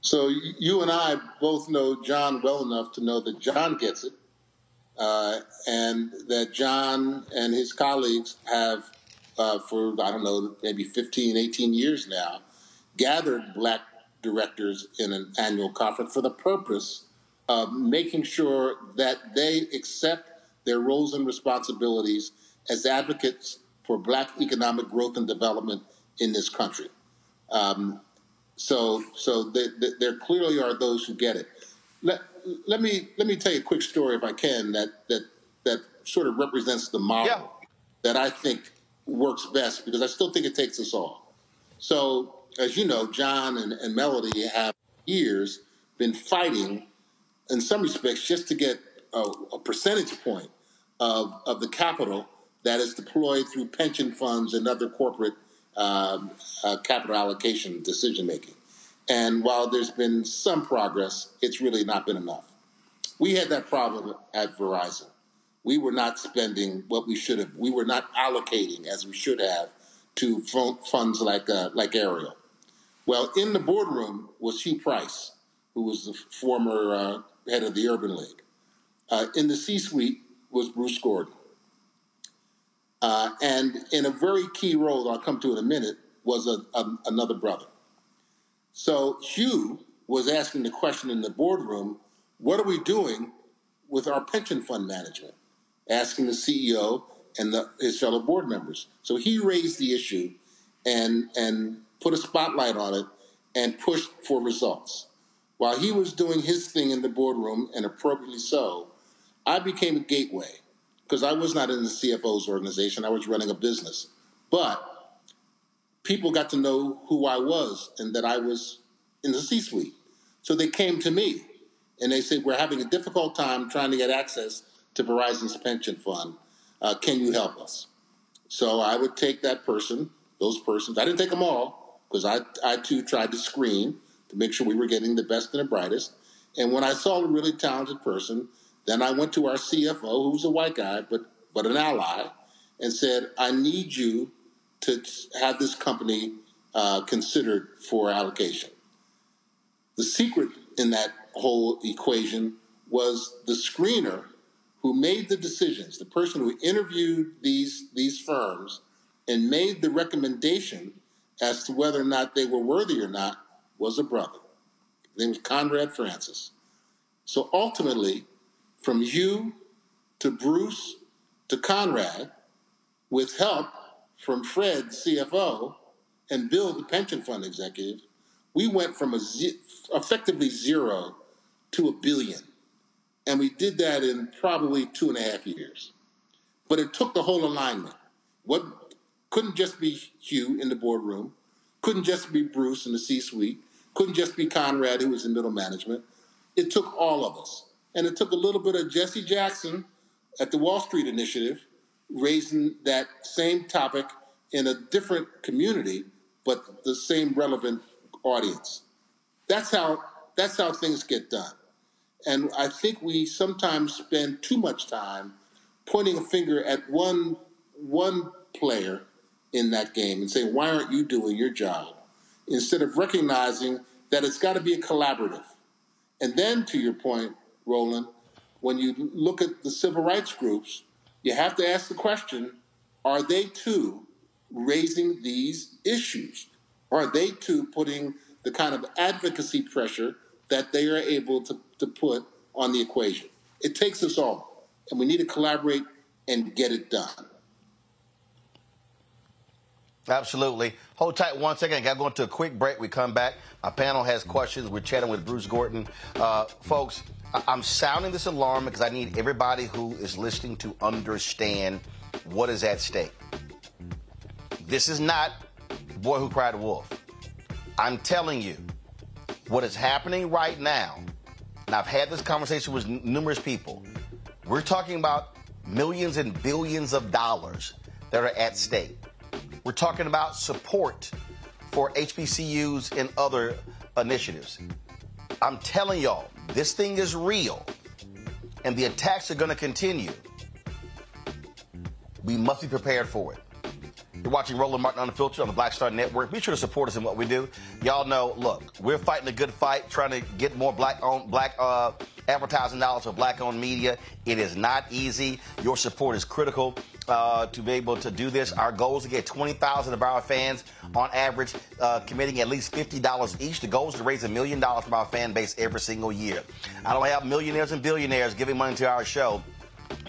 So you and I both know John well enough to know that John gets it, uh, and that John and his colleagues have, uh, for I don't know, maybe 15, 18 years now, gathered black directors in an annual conference for the purpose of making sure that they accept their roles and responsibilities as advocates for black economic growth and development in this country. Um, so, so there clearly are those who get it. Let, let me let me tell you a quick story, if I can, that that that sort of represents the model yeah. that I think works best because I still think it takes us all. So, as you know, John and, and Mellody have years been fighting, in some respects, just to get a, a percentage point of of the capital that is deployed through pension funds and other corporate um, uh, capital allocation decision making. And while there's been some progress, it's really not been enough. We had that problem at Verizon. We were not spending what we should have. We were not allocating as we should have to funds like uh, like Ariel. Well, in the boardroom was Hugh Price, who was the former uh, head of the Urban League. Uh, in the C-suite was Bruce Gordon. Uh, and in a very key role that I'll come to in a minute was a, a, another brother. So Hugh was asking the question in the boardroom, what are we doing with our pension fund management? Asking the CEO and the, his fellow board members. So he raised the issue and, and put a spotlight on it and pushed for results. While he was doing his thing in the boardroom, and appropriately so, I became a gateway because I was not in the CFO's organization. I was running a business. But people got to know who I was and that I was in the C suite. So they came to me and they said, We're having a difficult time trying to get access to Verizon's pension fund. Uh, can you help us? So I would take that person, those persons, I didn't take them all because I, I too tried to screen to make sure we were getting the best and the brightest. And when I saw a really talented person, then I went to our CFO, who was a white guy, but, but an ally, and said, I need you to have this company uh, considered for allocation. The secret in that whole equation was the screener who made the decisions, the person who interviewed these, these firms and made the recommendation as to whether or not they were worthy or not was a brother. His name was Conrad Francis. So ultimately, from you to Bruce to Conrad, with help from Fred, CFO, and Bill, the pension fund executive, we went from effectively zero to a billion. And we did that in probably two and a half years. But it took the whole alignment. What couldn't just be Hugh in the boardroom, couldn't just be Bruce in the C suite, couldn't just be Conrad, who was in middle management. It took all of us. And it took a little bit of Jesse Jackson at the Wall Street Initiative raising that same topic in a different community, but the same relevant audience. That's how that's how things get done. And I think we sometimes spend too much time pointing a finger at one one player in that game and saying, why aren't you doing your job? Instead of recognizing that it's got to be a collaborative. And then to your point, Roland, when you look at the civil rights groups, you have to ask the question, are they too raising these issues? Are they too putting the kind of advocacy pressure that they are able to, to put on the equation. It takes us all, and we need to collaborate and get it done. Absolutely. Hold tight one second. I got going to a quick break. We come back. My panel has questions. We're chatting with Bruce Gordon. Uh, folks, I'm sounding this alarm because I need everybody who is listening to understand what is at stake. This is not Boy Who Cried Wolf. I'm telling you, what is happening right now and I've had this conversation with n- numerous people. We're talking about millions and billions of dollars that are at stake. We're talking about support for HBCUs and other initiatives. I'm telling y'all, this thing is real, and the attacks are going to continue. We must be prepared for it. You're watching Roland Martin Unfiltered on the Black Star Network. Be sure to support us in what we do. Y'all know, look, we're fighting a good fight, trying to get more black owned, black uh, advertising dollars for black owned media. It is not easy. Your support is critical uh, to be able to do this. Our goal is to get 20,000 of our fans on average uh, committing at least $50 each. The goal is to raise a million dollars from our fan base every single year. I don't have millionaires and billionaires giving money to our show.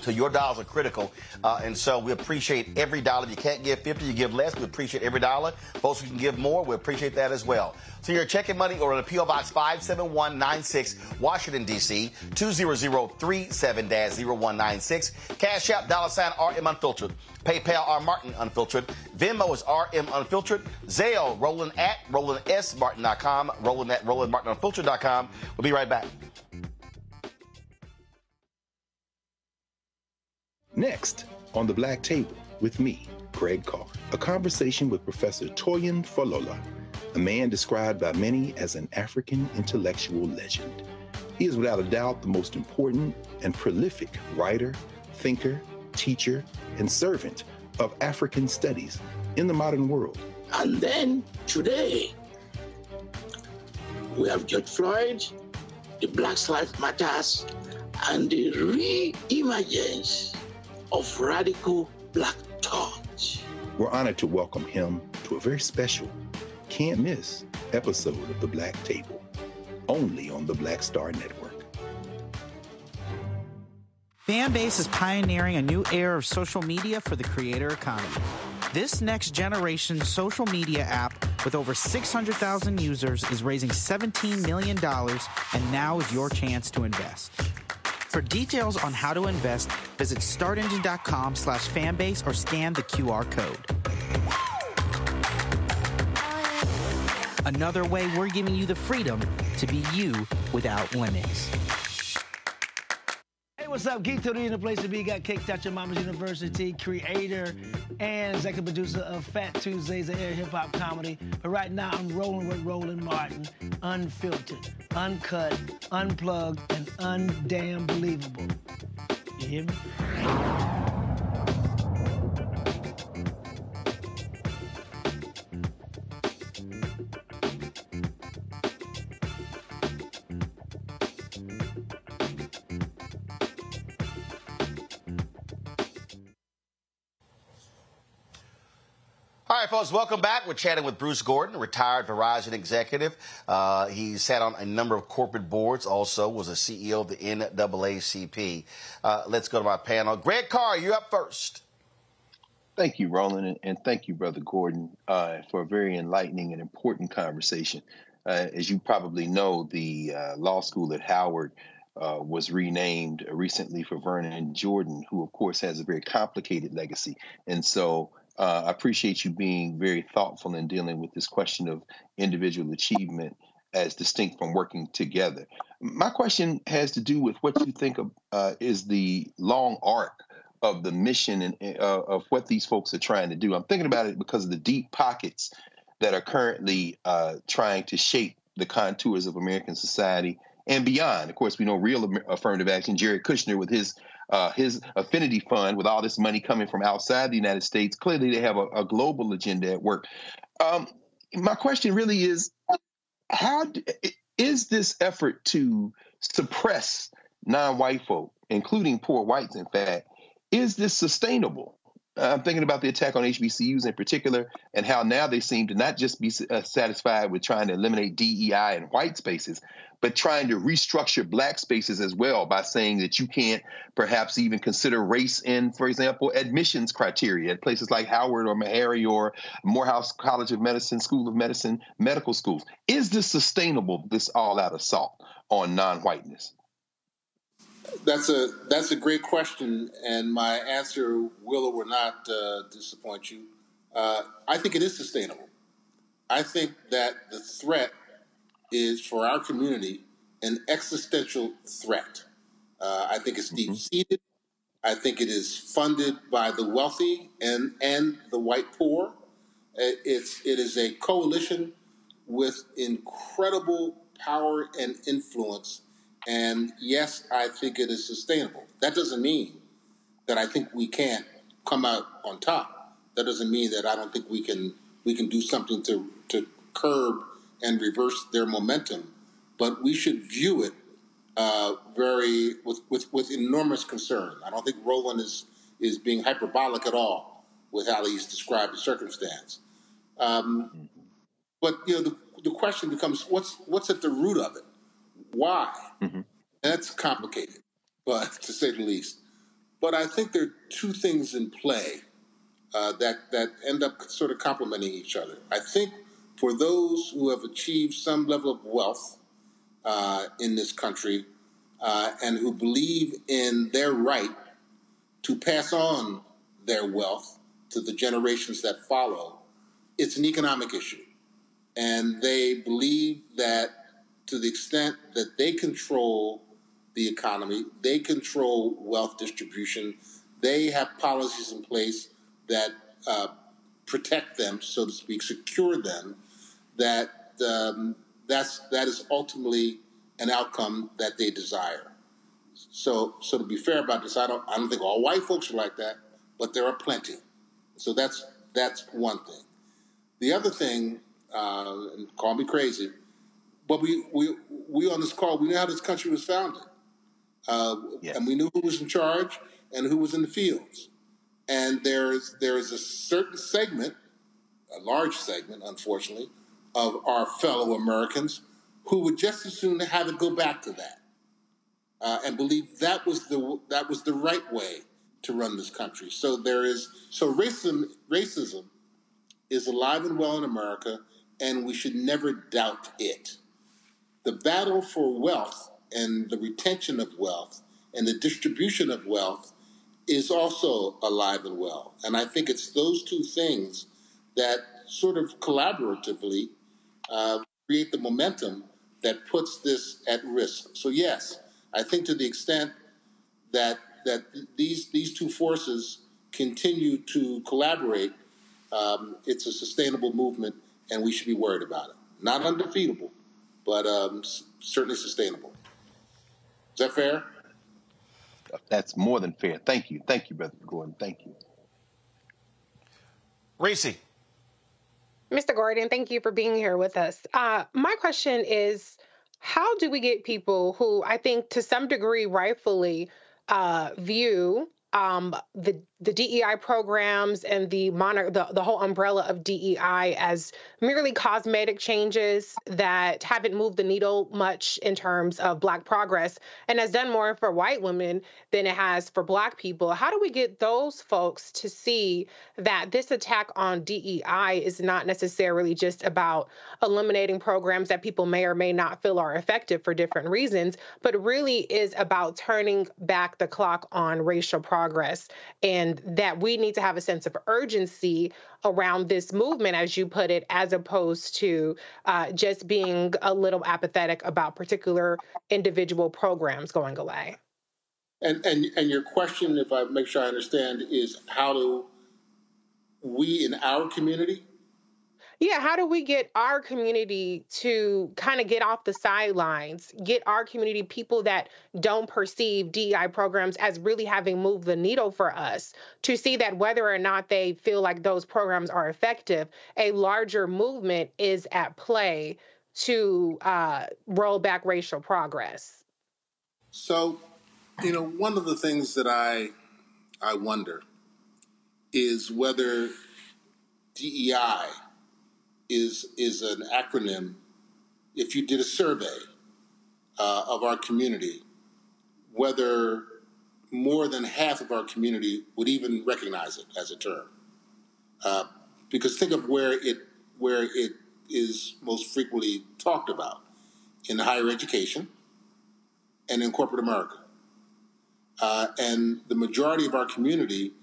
So your dollars are critical, uh, and so we appreciate every dollar. If you can't give 50, you give less. We appreciate every dollar. Folks who can give more, we appreciate that as well. So you're checking money or to PO Box 57196, Washington, D.C., 20037-0196. Cash App, dollar sign RM Unfiltered. PayPal, R Martin Unfiltered. Venmo is RM Unfiltered. Zelle, Roland at RolandSMartin.com. Roland at RolandMartinUnfiltered.com. We'll be right back. Next, on the Black Table, with me, Greg Carr, a conversation with Professor Toyin Falola, a man described by many as an African intellectual legend. He is without a doubt the most important and prolific writer, thinker, teacher, and servant of African studies in the modern world. And then today, we have George Floyd, the Black Lives Matters, and the re-emergence of radical black thought. We're honored to welcome him to a very special, can't miss episode of The Black Table, only on the Black Star Network. Fanbase is pioneering a new era of social media for the creator economy. This next generation social media app with over 600,000 users is raising $17 million, and now is your chance to invest. For details on how to invest, visit startengine.com slash fanbase or scan the QR code. Another way we're giving you the freedom to be you without limits. What's up? Geek Tony in the place to be. Got kicked out your mama's university, creator and executive producer of Fat Tuesdays, an air hip hop comedy. But right now, I'm rolling with Roland Martin, unfiltered, uncut, unplugged, and undamn believable. You hear me? Folks, welcome back. We're chatting with Bruce Gordon, retired Verizon executive. Uh, he sat on a number of corporate boards, also was a CEO of the NAACP. Uh, let's go to my panel. Greg Carr, you're up first. Thank you, Roland, and- thank you, Brother Gordon, uh, for a very enlightening and important conversation. Uh, as you probably know, the uh, law school at Howard uh, was renamed recently for Vernon Jordan, who, of course, has a very complicated legacy. And so uh, I appreciate you being very thoughtful in dealing with this question of individual achievement as distinct from working together. My question has to do with what you think of uh, is the long arc of the mission and uh, of what these folks are trying to do. I'm thinking about it because of the deep pockets that are currently uh, trying to shape the contours of American society and beyond. Of course, we know real affirmative action. Jared Kushner, with his uh, his affinity fund, with all this money coming from outside the United States, clearly they have a, a global agenda at work. Um, my question really is: How is this effort to suppress non-white folk, including poor whites, in fact, is this sustainable? I'm thinking about the attack on HBCUs in particular, and how now they seem to not just be uh, satisfied with trying to eliminate DEI and white spaces, but trying to restructure black spaces as well by saying that you can't perhaps even consider race in, for example, admissions criteria at places like Howard or Meharry or Morehouse College of Medicine, School of Medicine, medical schools. Is this sustainable, this all out assault on non whiteness? That's a that's a great question, and my answer will or will not uh, disappoint you. Uh, I think it is sustainable. I think that the threat is for our community an existential threat. Uh, I think it's deep seated. I think it is funded by the wealthy and, and the white poor. It- It's, it is a coalition with incredible power and influence. And yes, I think it is sustainable. That doesn't mean that I think we can't come out on top. That doesn't mean that I don't think we can we can do something to to curb and reverse their momentum. But we should view it uh, very with, with with enormous concern. I don't think Roland is is being hyperbolic at all with how he's described the circumstance. Um, but you know, the, the question becomes, what's what's at the root of it? Why? That's complicated, but to say the least. But I think there are two things in play uh, that that end up sort of complementing each other. I think for those who have achieved some level of wealth uh, in this country uh, and who believe in their right to pass on their wealth to the generations that follow, it's an economic issue. And they believe that to the extent that they control the economy, they control wealth distribution, they have policies in place that uh, protect them, so to speak, secure them, that um, that's, that is ultimately an outcome that they desire. So, so to be fair about this, I don't, I don't think all white folks are like that, but there are plenty. So that's that's one thing. The other thing, uh, and call me crazy, but we we we on this call, we know how this country was founded, uh, and we knew who was in charge and who was in the fields. And there's there is a certain segment, a large segment, unfortunately, of our fellow Americans who would just as soon have it go back to that uh, and believe that was the that was the right way to run this country. So there is so racism racism is alive and well in America, and we should never doubt it. The battle for wealth and the retention of wealth and the distribution of wealth is also alive and well. And I think it's those two things that sort of collaboratively uh, create the momentum that puts this at risk. So yes, I think to the extent that that these these two forces continue to collaborate, um, it's a sustainable movement, and we should be worried about it. Not undefeatable, but um, certainly sustainable. Is that fair? That's more than fair. Thank you. Thank you, Brother Gordon. Thank you. Reese. Mr. Gordon, thank you for being here with us. Uh, my question is how do we get people who I think to some degree rightfully uh, view um, the the DEI programs and the mono, the, the whole umbrella of DEI as merely cosmetic changes that haven't moved the needle much in terms of Black progress and has done more for white women than it has for Black people. How do we get those folks to see that this attack on DEI is not necessarily just about eliminating programs that people may or may not feel are effective for different reasons, but really is about turning back the clock on racial progress and that we need to have a sense of urgency around this movement, as you put it, as opposed to uh, just being a little apathetic about particular individual programs going away. And and and your question, if I make sure I understand, is how do we in our community Yeah, how do we get our community to kind of get off the sidelines, get our community people that don't perceive DEI programs as really having moved the needle for us to see that whether or not they feel like those programs are effective, a larger movement is at play to uh, roll back racial progress? So, you know, one of the things that I I wonder is whether DEI is is an acronym. If you did a survey uh, of our community, whether more than half of our community would even recognize it as a term, uh, because think of where it where it is most frequently talked about in higher education and in corporate America. Uh, and the majority of our community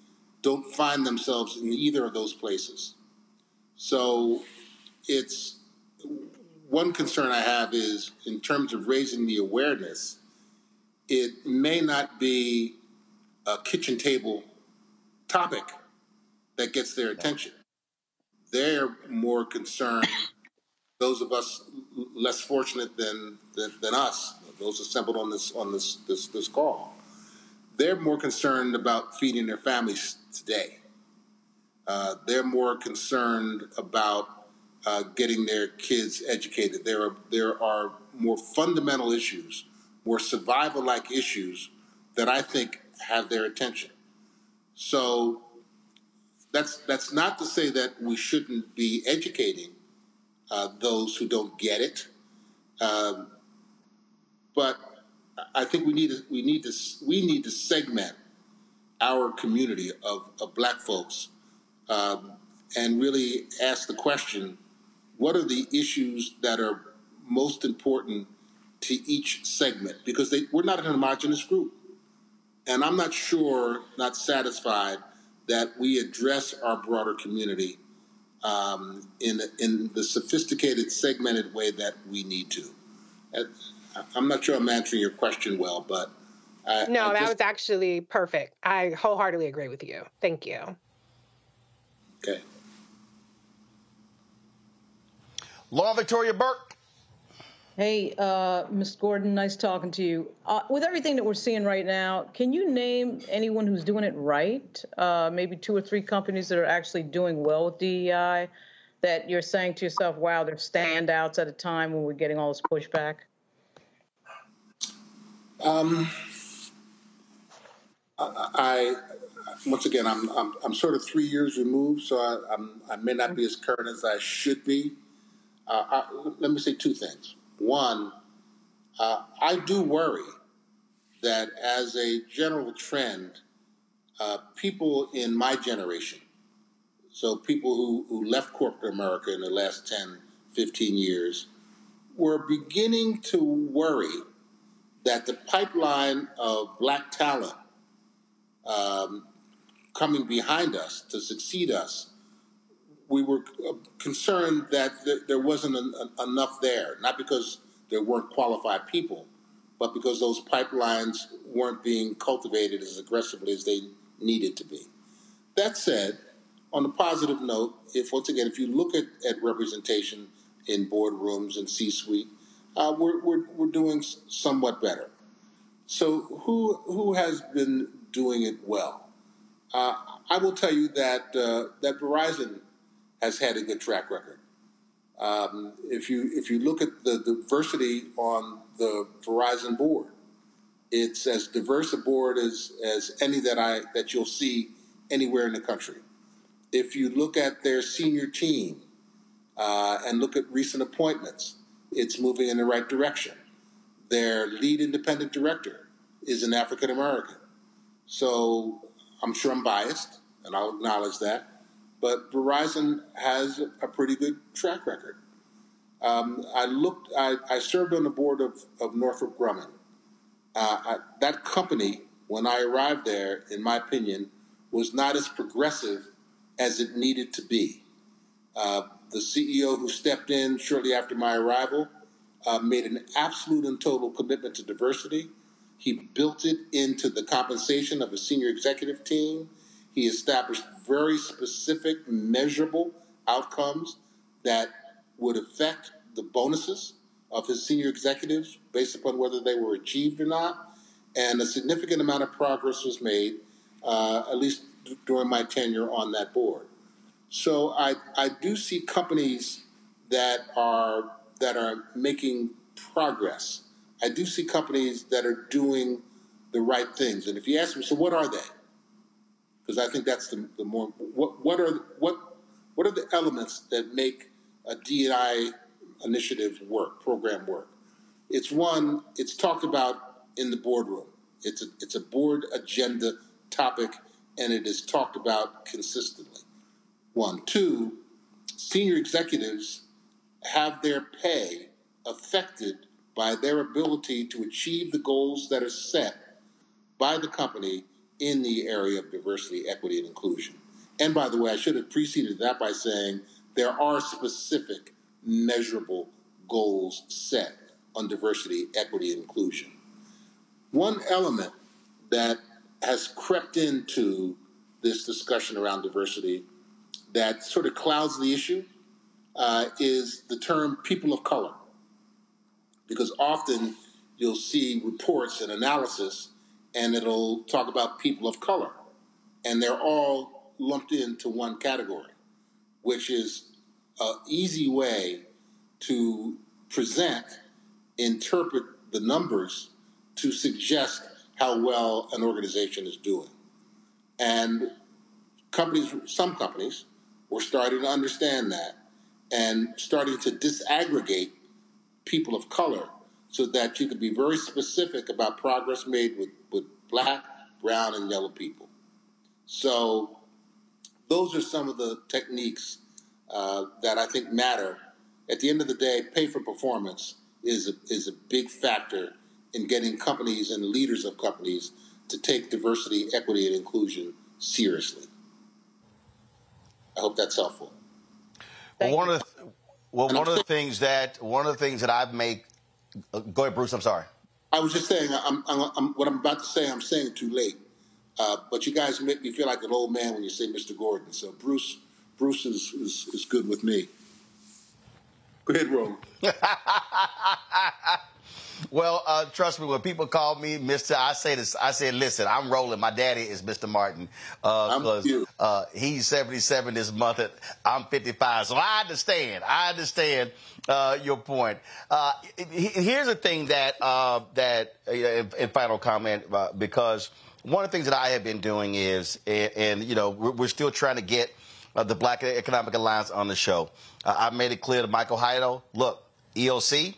don't find themselves in either of those places. So it's one concern I have is in terms of raising the awareness, it may not be a kitchen table topic that gets their attention. They're more concerned, those of us less fortunate than, than, than us, those assembled on this on this, this this call, they're more concerned about feeding their families today. Uh, they're more concerned about uh, getting their kids educated. There are there are more fundamental issues, more survival-like issues that I think have their attention. So that's that's not to say that we shouldn't be educating uh, those who don't get it, um, but I think we need to we need to we need to segment our community of, of Black folks um, and really ask the question: What are the issues that are most important to each segment? Because they, we're not an homogenous group, and I'm not sure, not satisfied that we address our broader community um, in in the sophisticated, segmented way that we need to. I'm not sure I'm answering your question well, but I, No, I that just, was actually perfect. I wholeheartedly agree with you. Thank you. okay. Lauren Victoria Burke. Hey, uh, Ms. Gordon, nice talking to you. Uh, with everything that we're seeing right now, can you name anyone who's doing it right? Uh, maybe two or three companies that are actually doing well with DEI that you're saying to yourself, wow, they're standouts at a time when we're getting all this pushback? Um, I, I once again, I'm, I'm I'm sort of three years removed, so I, I'm I may not be as current as I should be. Uh, I, let me say two things. One, uh, I do worry that as a general trend, uh, people in my generation, so people who, who left corporate America in the last 10, 15 years, were beginning to worry that the pipeline of black talent um, coming behind us to succeed us, we were uh, concerned that th- there wasn't en- en- enough there, not because there weren't qualified people, but because those pipelines weren't being cultivated as aggressively as they needed to be. That said, on a positive note, if once again, if you look at, at representation in boardrooms and C-suite, uh, we're, we're, we're doing somewhat better. So who who has been doing it well? Uh, I will tell you that uh, that Verizon has had a good track record. Um, if you if you look at the diversity on the Verizon board, it's as diverse a board as as any that I that you'll see anywhere in the country. If you look at their senior team uh, and look at recent appointments, it's moving in the right direction. Their lead independent director is an African American. So I'm sure I'm biased, and I'll acknowledge that. But Verizon has a pretty good track record. Um, I looked. I, I served on the board of, of Northrop Grumman. Uh, I, that company, when I arrived there, in my opinion, was not as progressive as it needed to be. Uh, the CEO who stepped in shortly after my arrival uh, made an absolute and total commitment to diversity. He built it into the compensation of a senior executive team. He established very specific, measurable outcomes that would affect the bonuses of his senior executives based upon whether they were achieved or not. And a significant amount of progress was made, uh, at least d- during my tenure on that board. So I, I do see companies that are that are making progress. I do see companies that are doing the right things. And if you ask me, so what are they? Because I think that's the, the more what what are what what are the elements that make a DEI initiative work, program work? It's one, it's talked about in the boardroom. It's a, it's a board agenda topic and it is talked about consistently. One. Two, senior executives have their pay affected by their ability to achieve the goals that are set by the company in the area of diversity, equity, and inclusion. And by the way, I should have preceded that by saying there are specific, measurable goals set on diversity, equity, and inclusion. One element that has crept into this discussion around diversity that sort of clouds the issue uh, is the term people of color. Because often you'll see reports and analysis and it'll talk about people of color. And they're all lumped into one category, which is an easy way to present, interpret the numbers to suggest how well an organization is doing. And companies, some companies, were starting to understand that and starting to disaggregate people of color so that you could be very specific about progress made with, with black, brown, and yellow people. So those are some of the techniques uh, that I think matter. At the end of the day, pay for performance is a, is a big factor in getting companies and leaders of companies to take diversity, equity, and inclusion seriously. I hope that's helpful. Well, one of the, well, one of the things that one of the things that I've made. Uh, go ahead, Bruce. I'm sorry. I was just saying, I'm, I'm, I'm, what I'm about to say, I'm saying too late. Uh, but you guys make me feel like an old man when you say Mr. Gordon. So Bruce, Bruce is, is, is good with me. Go ahead, Roland. Well, uh, trust me, when people call me Mister, I say this. I say, listen, I'm Roland. My daddy is Mister Martin because uh, uh, he's 77 this month. I'm 55, so I understand. I understand uh, your point. Uh, here's the thing that uh, that in, in, final comment because one of the things that I have been doing is, and, and you know, we're, we're, still trying to get the Black Economic Alliance on the show. I made it clear to Michael Hyter, look, EOC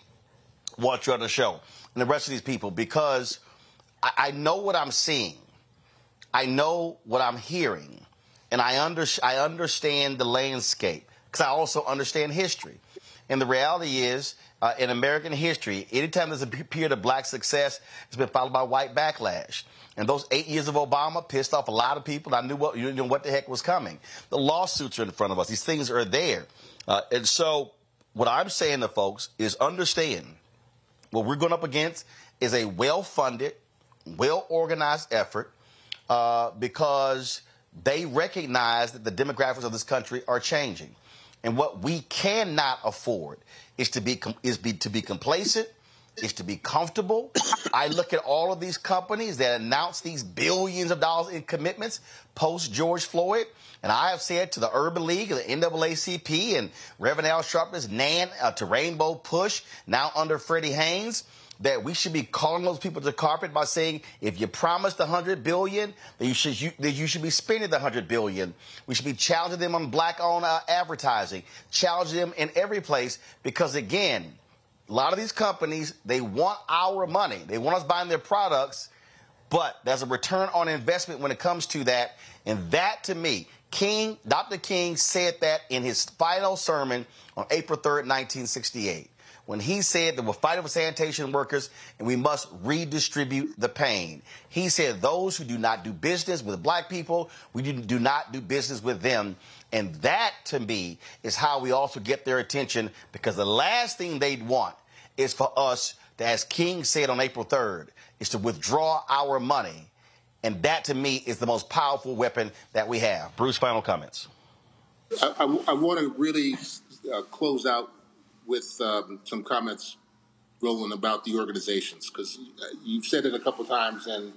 want you on the show and the rest of these people because I, I know what I'm seeing. I know what I'm hearing. And I, under, I understand the landscape because I also understand history. And the reality is, uh, in American history, anytime there's a period of black success, it's been followed by white backlash. And those eight years of Obama pissed off a lot of people. I knew what you know what the heck was coming. The lawsuits are in front of us. These things are there. Uh, and so, what I'm saying to folks is understand what we're going up against is a well funded, well organized effort uh, because they recognize that the demographics of this country are changing. And what we cannot afford is to be is be to be complacent, is to be comfortable. I look at all of these companies that announce these billions of dollars in commitments post George Floyd, and I have said to the Urban League, the NAACP, and Reverend Al Sharpton's NAN uh, to Rainbow Push, now under Freddie Haynes, that we should be calling those people to the carpet by saying, if you promised a hundred billion, then you should you, then you should be spending the hundred billion. We should be challenging them on black-owned uh, advertising, challenging them in every place because again, a lot of these companies they want our money, they want us buying their products, but there's a return on investment when it comes to that, and that to me King, Dr. King said that in his final sermon on April 3rd, 1968, when he said that we're fighting for sanitation workers and we must redistribute the pain. He said those who do not do business with black people, we do not do business with them. And that, to me, is how we also get their attention because the last thing they'd want is for us to, as King said on April 3rd, is to withdraw our money and that to me is the most powerful weapon that we have. Bruce, final comments. I, I, I want to really uh, close out with um, some comments, Roland, about the organizations, because you've said it a couple times, and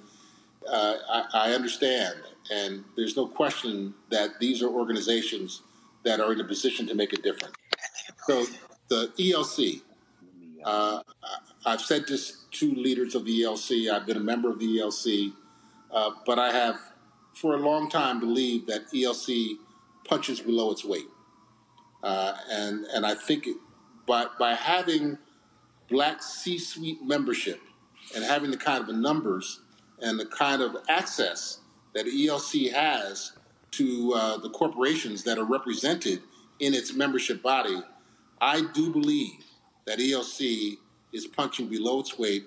uh, I, I, understand. And there's no question that these are organizations that are in a position to make a difference. So the ELC, uh, I've said this to leaders of the ELC. I've been a member of the ELC. Uh, but I have, for a long time, believed that ELC punches below its weight. Uh, and, and I think it, by, by having black C suite membership and having the kind of numbers and the kind of access that ELC has to uh, the corporations that are represented in its membership body, I do believe that ELC is punching below its weight.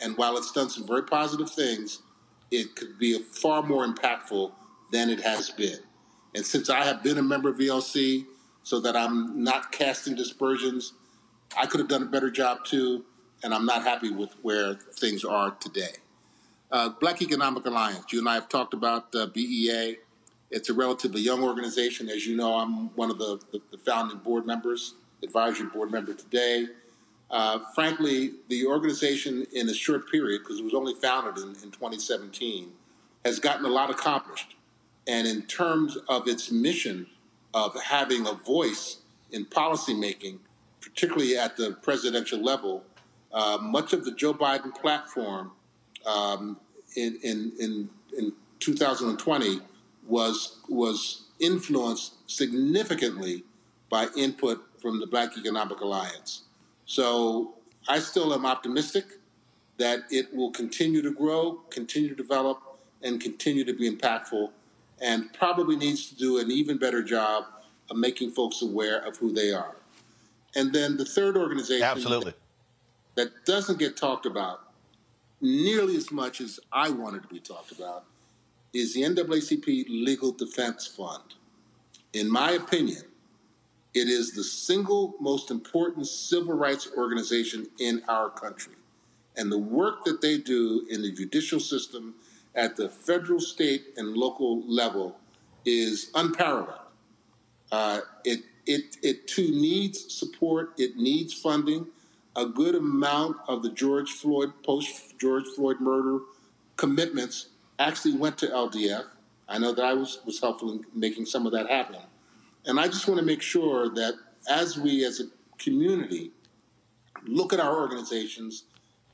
And while it's done some very positive things, it could be far more impactful than it has been. And since I have been a member of ELC, so that I'm not casting dispersions, I could have done a better job too, and I'm not happy with where things are today. Uh, Black Economic Alliance, you and I have talked about uh, BEA. It's a relatively young organization. As you know, I'm one of the, the, the founding board members, advisory board member today. Uh, frankly, the organization in a short period, because it was only founded in, in 2017, has gotten a lot accomplished. And in terms of its mission of having a voice in policymaking, particularly at the presidential level, uh, much of the Joe Biden platform um, in, in, in, in 2020 was, was influenced significantly by input from the Black Economic Alliance. So I still am optimistic that it will continue to grow, continue to develop, and continue to be impactful, and probably needs to do an even better job of making folks aware of who they are. And then the third organization Absolutely. that doesn't get talked about nearly as much as I wanted to be talked about is the NAACP Legal Defense Fund. In my opinion, it is the single most important civil rights organization in our country. And the work that they do in the judicial system at the federal, state, and local level is unparalleled. Uh, it, it, it too needs support, it needs funding. A good amount of the George Floyd, post George Floyd murder commitments actually went to LDF. I know that I was, was helpful in making some of that happen. And I just want to make sure that as we as a community look at our organizations,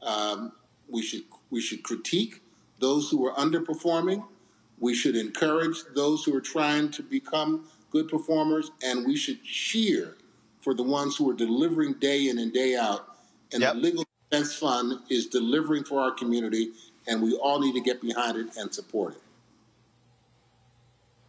um, we should we should critique those who are underperforming. We should encourage those who are trying to become good performers, and we should cheer for the ones who are delivering day in and day out. And yep. the Legal Defense Fund is delivering for our community, and we all need to get behind it and support it.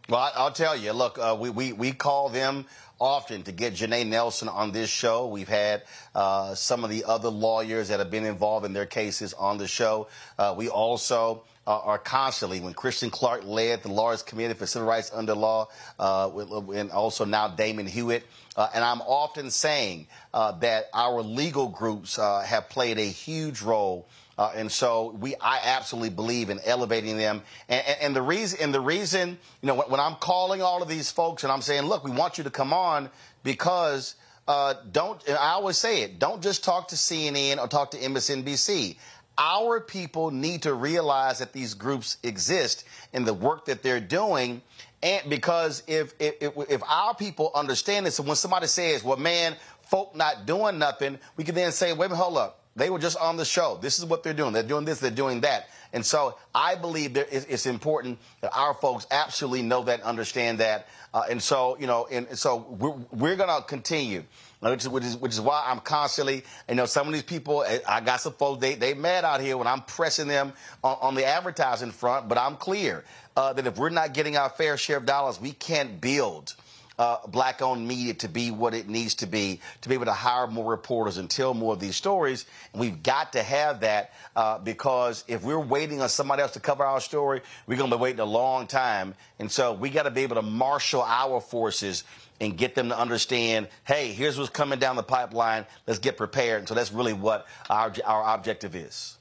Well, I'll tell you, look, uh, we, we, we call them often to get Janai Nelson on this show. We've had uh, some of the other lawyers that have been involved in their cases on the show. Uh, we also uh, are constantly, when Kristen Clarke led the Lawyers Committee for Civil Rights Under Law, uh, and also now Damon Hewitt. Uh, and I'm often saying that our legal groups have played a huge role uh, and so we, I absolutely believe in elevating them. And, and, and the reason, and the reason, you know, when, when, I'm calling all of these folks and I'm saying, look, we want you to come on because uh, don't, I always say it, don't just talk to CNN or talk to MSNBC. Our people need to realize that these groups exist and the work that they're doing. And because if, if, if our people understand this, and when somebody says, well, man, folk not doing nothing, we can then say, wait a minute, hold up they were just on the show. This is what they're doing. They're doing this, they're doing that. And so I believe it's important that our folks absolutely know that, understand that. Uh, and so, you know, and so we're, we're going to continue. Which is, which is, which is why I'm constantly, you know, some of these people, eh, I got some folks, they, they mad out here when I'm pressing them on, on the advertising front, but I'm clear uh, that if we're not getting our fair share of dollars, we can't build uh, black owned media to be what it needs to be, to be able to hire more reporters and tell more of these stories. And we've got to have that uh, because if we're waiting on somebody else to cover our story, we're going to be waiting a long time. And so we got to be able to marshal our forces and get them to understand, hey, here's what's coming down the pipeline. Let's get prepared. And so that's really what our, our objective is.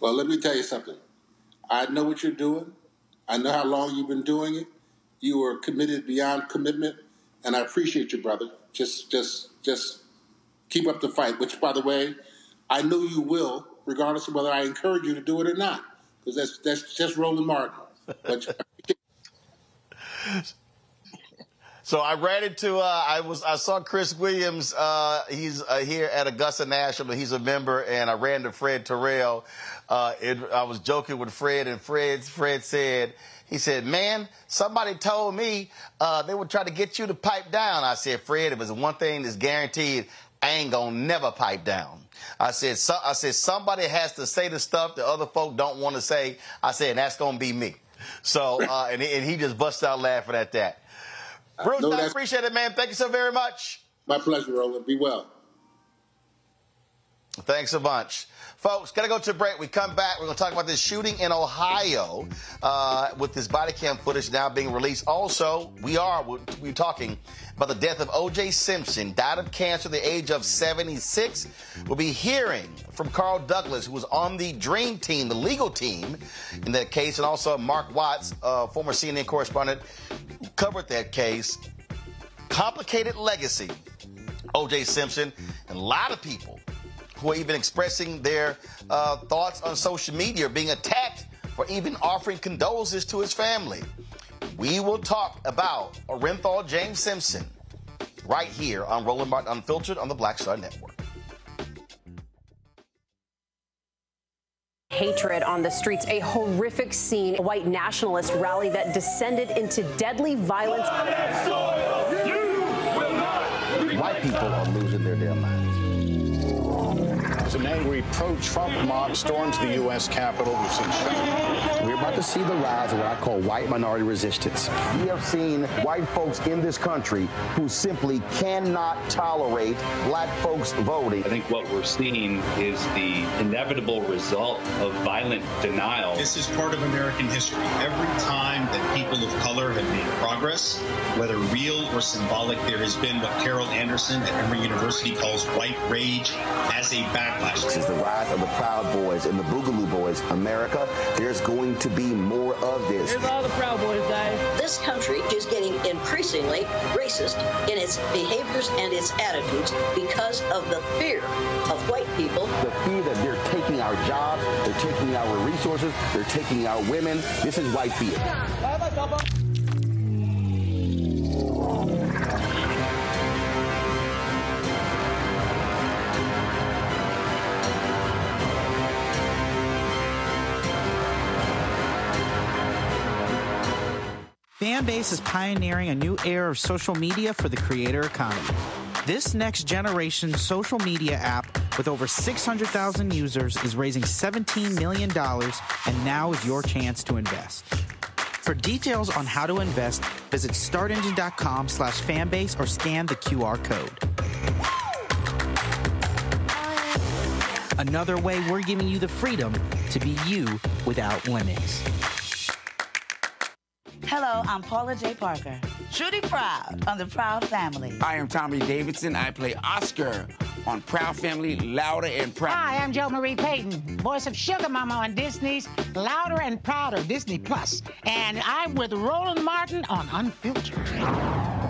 Well, let me tell you something. I know what you're doing. I know how long you've been doing it. You are committed beyond commitment, and I appreciate you, brother. Just, just, just keep up the fight. Which, by the way, I know you will, regardless of whether I encourage you to do it or not, because that's that's just Roland Martin. So I ran into uh, I was I saw Chris Williams. Uh, he's uh, here at Augusta National. He's a member, and I ran to Fred Terrell. Uh, I was joking with Fred, and Fred Fred said he said, "Man, somebody told me uh, they would try to get you to pipe down." I said, "Fred, if it's one thing that's guaranteed, I ain't gonna never pipe down." I said, so, "I said somebody has to say the stuff that other folk don't want to say." I said, and "That's gonna be me." So, uh, and, and he just busted out laughing at that. Bruce, no, I appreciate it, man. Thank you so very much. My pleasure, Roland. Be well. Thanks a bunch. Folks, got to go to break. We come back. We're going to talk about this shooting in Ohio uh, with this body cam footage now being released. Also, we are we're, talking about the death of O.J. Simpson, died of cancer at the age of 76. We'll be hearing from Carl Douglas, who was on the Dream Team, the legal team in that case, and also Marc Watts, uh, former CNN correspondent, covered that case. Complicated legacy, O.J. Simpson, and a lot of people who are even expressing their uh, thoughts on social media, being attacked for even offering condolences to his family. We will talk about Orenthal James Simpson right here on Roland Martin Unfiltered on the Black Star Network. Hatred on the streets, a horrific scene, a white nationalist rally that descended into deadly violence. White people are An angry pro-Trump mob storms the U.S. Capitol. We've seen We're about to see the rise of what I call white minority resistance. We have seen white folks in this country who simply cannot tolerate black folks voting. I think what we're seeing is the inevitable result of violent denial. This is part of American history. Every time that people of color have made progress, whether real or symbolic, there has been what Carol Anderson at Emory University calls white rage as a backlash. This is the rise of the Proud Boys and the Boogaloo Boys. America, there's going to be more of this. Here's all the Proud Boys, guys. This country is getting increasingly racist in its behaviors and its attitudes because of the fear of white people. The fear that they're taking our jobs, they're taking our resources, they're taking our women. This is white fear. Fanbase is pioneering a new era of social media for the creator economy. This next generation social media app with over 600,000 users is raising $17 million, and now is your chance to invest. For details on how to invest, visit startengine.com slash fanbase or scan the QR code. Another way we're giving you the freedom to be you without limits. Hello, I'm Paula Jai Parker. Trudy Proud on the Proud Family. I am Tommy Davidson. I play Oscar on Proud Family, Louder and Proud. Hi, I'm Jo Marie Payton, voice of Sugar Mama on Disney's Louder and Prouder Disney Plus. Plus, and I'm with Roland Martin on Unfiltered.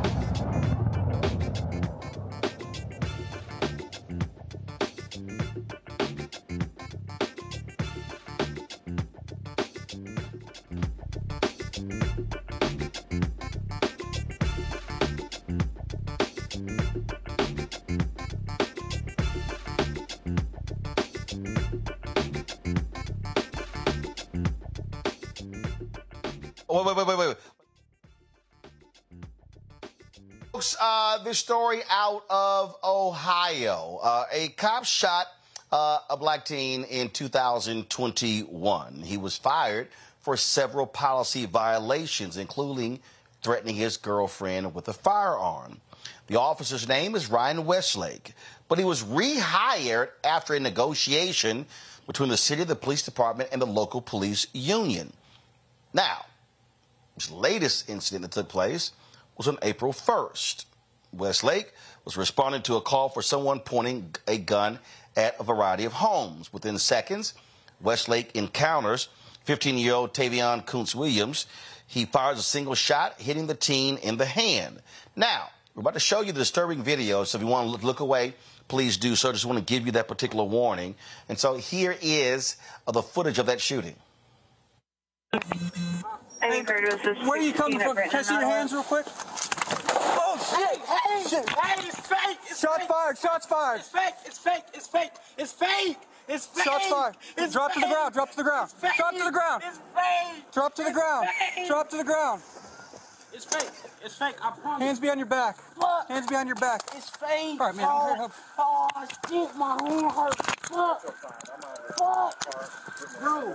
Story out of Ohio. Uh, a cop shot uh, a black teen in 2021. He was fired for several policy violations, including threatening his girlfriend with a firearm. The officer's name is Ryan Westlake, but he was rehired after a negotiation between the city, of the police department, and the local police union. Now, this latest incident that took place was on April 1st. Westlake was responding to a call for someone pointing a gun at a variety of homes. Within seconds, Westlake encounters 15 year old Tavion Koonce Williams. He fires a single shot, hitting the teen in the hand. Now, we're about to show you the disturbing video, so if you want to look away, please do so. I just want to give you that particular warning. And so here is uh, the footage of that shooting. Where are you coming from? Can I see your hands real quick? Oh shit! Hey, shit! Hey, it's fake! It's Shots fake. fired! Shots fired! It's fake! It's fake! It's fake! It's fake! It's fake! Shots fired! It's Drop to the ground! Drop to the ground! It's fake. Drop to the ground! It's fake! Drop to the It's ground! fake. Drop to the ground! It's fake! It's fake! I promise. Hands behind your back! Fuck. Hands behind your back! It's fake! All right, man. I'm Oh, here to help. oh shit! My hand hurts. Fuck! Fuck! Bro,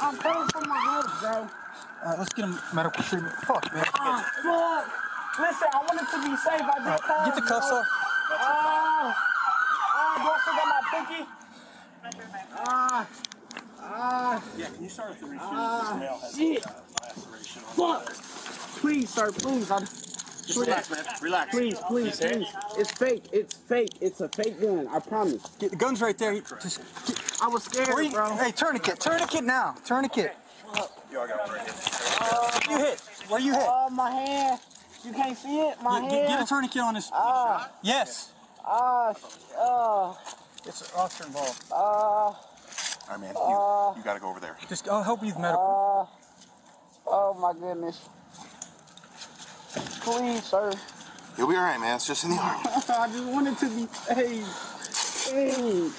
I'm hurting from my head, bro. All right, let's get him medical treatment. Fuck, man. Ah, fuck! Listen, I wanted to be safe. I did All right, get the cuffs off. Ah, ah, do I still got my pinky? Ah, ah. Yeah, can you start with the Ah, shit. Fuck. Please, sir, please. I'm, Just relax, man. Relax. Please, please, please. It's fake. It's fake. It's a fake gun. I promise. Get, the gun's right there. Just. Get, I was scared, Where you- bro. Hey, tourniquet. Tourniquet now. Tourniquet. Yo, I got one right here. You hit. Where you hit? Oh, my hand. You can't see it. My Get- hand. get, get a tourniquet on this. Ah. Yes. Ah. Uh. It's an officer involved. Uh. All right, man. You, you got to go over there. Just I'll help you with medical. Uh. Oh my goodness. Please, sir. You'll be all right, man. It's just in the arm. I just wanted to be. Hey. Hey.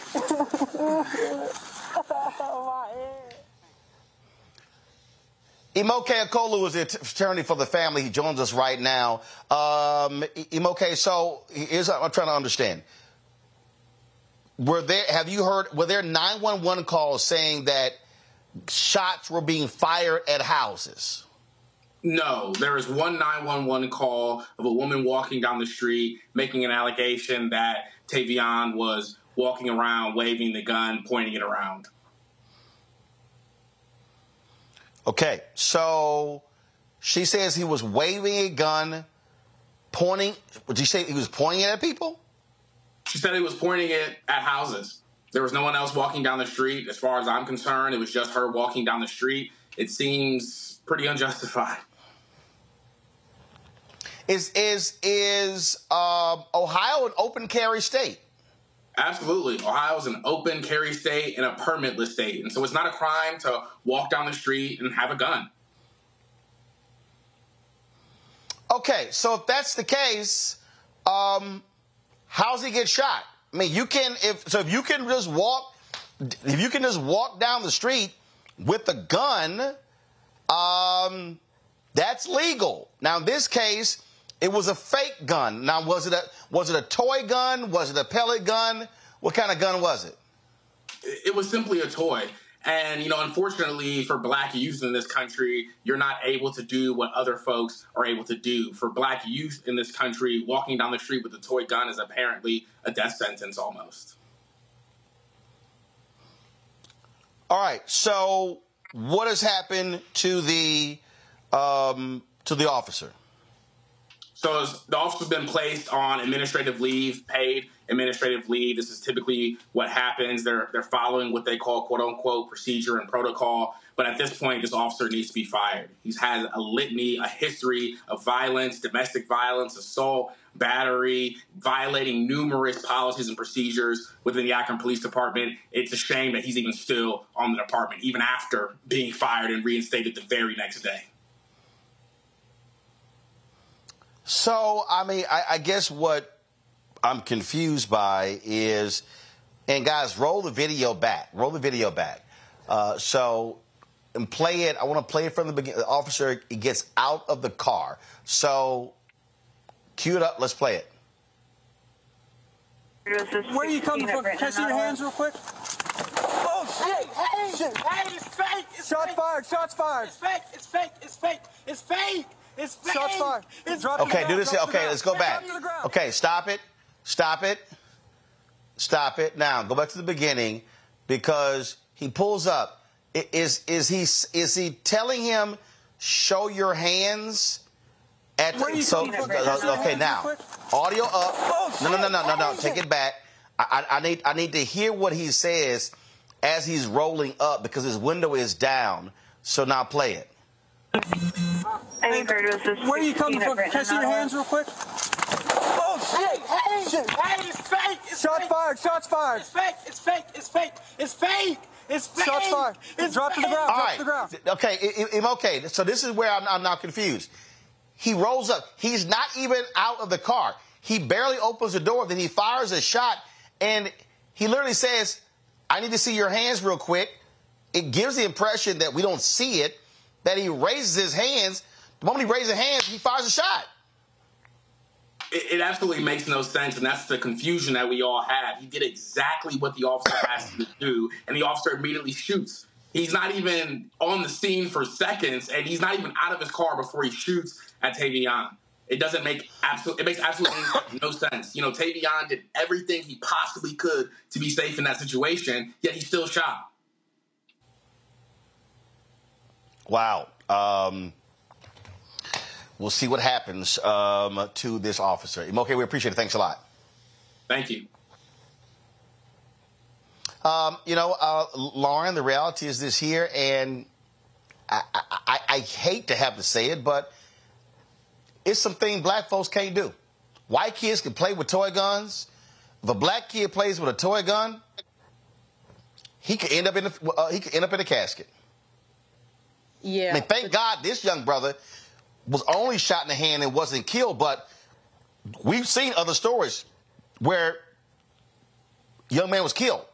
my hand. Imokhai Okolo is the attorney for the family. He joins us right now. Um, Imoke, so here's what I'm trying to understand. Were there? Have you heard? Were there 911 calls saying that shots were being fired at houses? No, there was one 911 call of a woman walking down the street making an allegation that Tavion was walking around waving the gun, pointing it around. Okay, so she says he was waving a gun, pointing. Would you say he was pointing it at people? She said he was pointing it at houses. There was no one else walking down the street. As far as I'm concerned, it was just her walking down the street. It seems pretty unjustified. Is is is um, Ohio an open carry state? Absolutely. Ohio is an open carry state and a permitless state. And so it's not a crime to walk down the street and have a gun. Okay, so if that's the case, um, how's he get shot? I mean, you can if so if you can just walk, if you can just walk down the street with a gun, um, that's legal. Now in this case, it was a fake gun. Now was it a was it a toy gun? Was it a pellet gun? What kind of gun was it? It was simply a toy. And, you know, unfortunately for black youth in this country, you're not able to do what other folks are able to do. For black youth in this country, walking down the street with a toy gun is apparently a death sentence almost. All right. So what has happened to the um, to the officer? So the officer's been placed on administrative leave, paid administrative leave. This is typically what happens. They're they're following what they call quote unquote procedure and protocol. But at this point, this officer needs to be fired. He's had a litany, a history of violence, domestic violence, assault, battery, violating numerous policies and procedures within the Akron Police Department. It's a shame that he's even still on the department, even after being fired and reinstated the very next day. So, I mean, I, I guess what I'm confused by is, and guys, roll the video back. Roll the video back. Uh, so, and play it. I want to play it from the beginning. The officer he gets out of the car. So, cue it up. Let's play it. Where are you coming from? Can I see your hands real quick? Oh shit! Hey, Shit. hey, it's fake. It's Shots fake. fired! Shots fired! It's fake. It's fake. It's fake. It's fake. It's fake. Shots fired! It's Drop Okay, do this. drop Okay, let's go back. Drop to the ground. Okay, stop it. Stop it. Stop it. Now, go back to the beginning because he pulls up. Is is he is he telling him show your hands at Where are you so coming from? Can I okay now audio up Oh, no no no no no no take it back I, I I need I need to hear what he says as he's rolling up because his window is down so now play it Hey, Where are you coming from? Can I see your hands real quick? Oh shit! Hey, Shit. hey, it's fake. It's Shots fake. fired! Shots fired! It's fake. It's fake. It's fake. It's fake. It's fake. Shots fired! It's Drop to the ground! All Drop right. to the ground! Okay, I- I- I'm okay. So this is where I'm, I'm now confused. He rolls up. He's not even out of the car. He barely opens the door. Then he fires a shot, and he literally says, "I need to see your hands real quick." It gives the impression that we don't see it. That he raises his hands. The moment he raises his hands, he fires a shot. It, it absolutely makes no sense, and that's the confusion that we all have. He did exactly what the officer asked him to do, and the officer immediately shoots. He's not even on the scene for seconds, and he's not even out of his car before he shoots at Tavion. It doesn't make absolute. It makes absolutely no sense. You know, Tavion did everything he possibly could to be safe in that situation, yet he still shot. Wow. Um, we'll see what happens um, to this officer. Okay, we appreciate it. Thanks a lot. Thank you. Um, you know, uh, Lauren, the reality is this here, and I, I, I, hate to have to say it, but it's something black folks can't do. White kids can play with toy guns. If a black kid plays with a toy gun, he could end up in a, uh, he could end up in a casket. Yeah. I mean, thank God this young brother was only shot in the hand and wasn't killed, but we've seen other stories where young man was killed.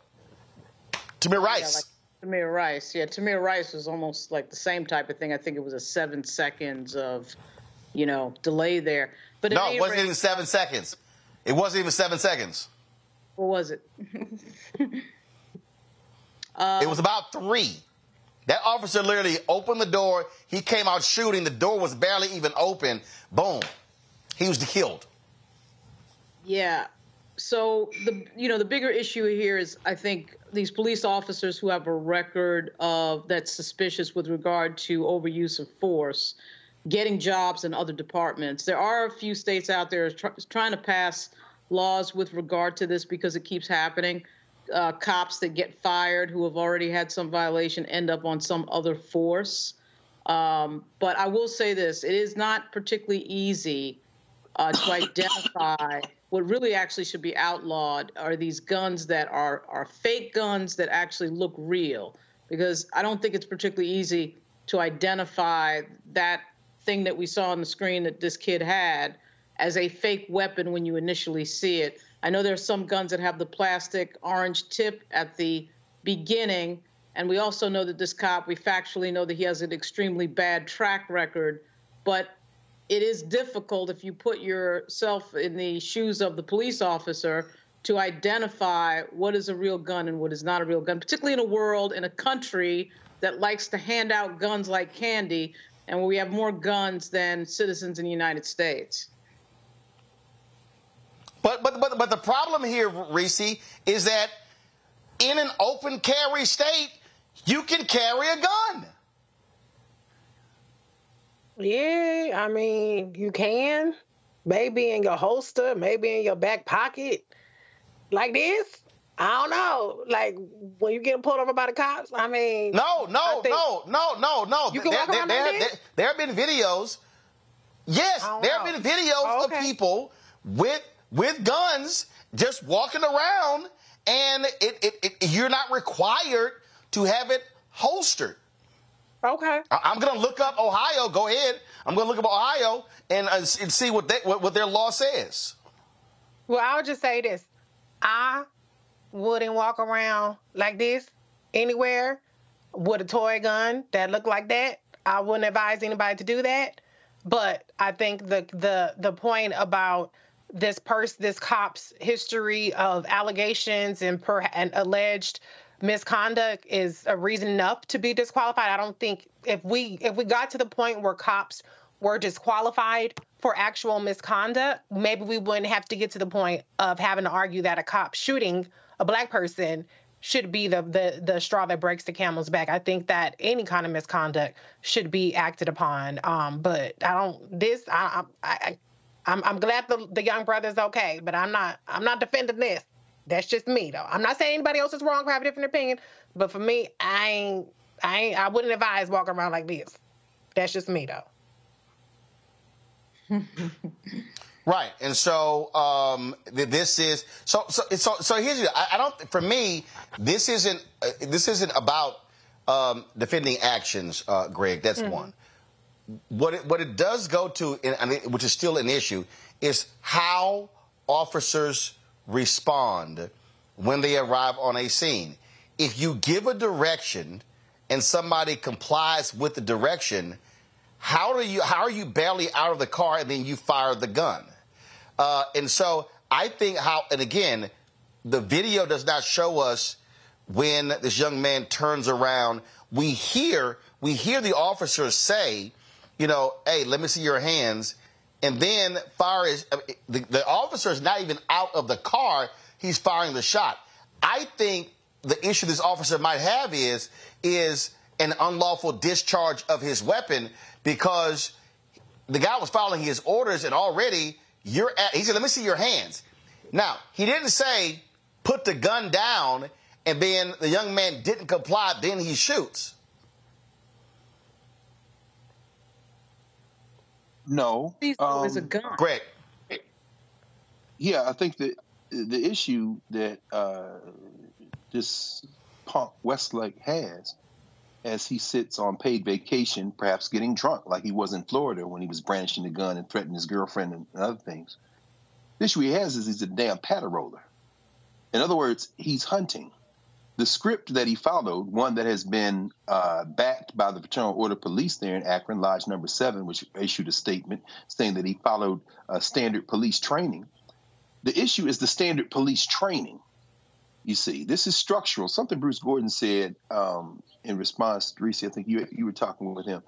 Tamir Rice. Yeah, like Tamir Rice. Yeah, Tamir Rice was almost like the same type of thing. I think it was a seven seconds of, you know, delay there. But no, it wasn't rate, even seven seconds. It wasn't even seven seconds. What was it? uh, it was about three. That officer literally opened the door. He came out shooting. The door was barely even open. Boom. He was killed. Yeah. So the you know the bigger issue here is I think these police officers who have a record of that's suspicious with regard to overuse of force, getting jobs in other departments. There are a few states out there try, trying to pass laws with regard to this because it keeps happening uh, cops that get fired who have already had some violation end up on some other force. Um, but I will say this it is not particularly easy uh, to identify what really actually should be outlawed are these guns that are, are fake guns that actually look real. Because I don't think it's particularly easy to identify that thing that we saw on the screen that this kid had as a fake weapon when you initially see it I know there's some guns that have the plastic orange tip at the beginning. And we also know that this cop, we factually know that he has an extremely bad track record. But it is difficult if you put yourself in the shoes of the police officer to identify what is a real gun and what is not a real gun, particularly in a world, in a country that likes to hand out guns like candy and where we have more guns than citizens in the United States. But but but but the problem here, Reese, is that in an open carry state, you can carry a gun. Yeah, I mean, you can. Maybe in your holster, maybe in your back pocket. Like this. I don't know. Like when you get pulled over by the cops, I mean. No, no, no, no, no, no. You can there, walk around there, like there, there, have been videos. Yes, there know. have been videos oh, okay. of people with with guns just walking around, and it, it, it, you're not required to have it holstered. Okay. I, am going to look up Ohio. Go ahead. I'm going to look up Ohio and, uh, and see what, they, what, what their law says. Well, I'll just say this: I wouldn't walk around like this anywhere with a toy gun that looked like that. I wouldn't advise anybody to do that. But I think the the the point about this person, this cop's history of allegations and, per- and alleged misconduct is a reason enough to be disqualified. I don't think if we if we got to the point where cops were disqualified for actual misconduct, maybe we wouldn't have to get to the point of having to argue that a cop shooting a black person should be the the the straw that breaks the camel's back. I think that any kind of misconduct should be acted upon. Um, but I don't. This I I, I'm I'm glad the the young brother's okay, but I'm not I'm not defending this. That's just me though. I'm not saying anybody else is wrong for having a different opinion, but for me, I ain't I ain't I wouldn't advise walking around like this. That's just me though. right, and so um, this is so so so so here's I, I don't for me this isn't uh, this isn't about um, defending actions, uh, Greg. That's mm-hmm. one what it, what it does go to, which is still an issue, is how officers respond when they arrive on a scene. If you give a direction and somebody complies with the direction, how do you how are you barely out of the car and then you fire the gun? Uh, and so I think how and again, the video does not show us when this young man turns around. We hear we hear the officers say you know, hey, let me see your hands. And then fire is the, the officer is not even out of the car. He's firing the shot. I think the issue this officer might have is is an unlawful discharge of his weapon because the guy was following his orders, and already you're at. He said, "Let me see your hands." Now he didn't say put the gun down, and then the young man didn't comply. Then he shoots. No. It was a um, gun. Greg. Yeah, I think that the issue that uh, this punk Westlake has, as he sits on paid vacation, perhaps getting drunk like he was in Florida when he was brandishing the gun and threatening his girlfriend and other things. The issue he has is he's a damn patter roller. In other words, he's hunting. The script that he followed, one that has been uh, backed by the Fraternal Order Police there in Akron, Lodge Number Seven, which issued a statement saying that he followed uh, standard police training. The issue is the standard police training. You see, this is structural. Something Bruce Gordon said um, in response, Reese, I think you you were talking with him,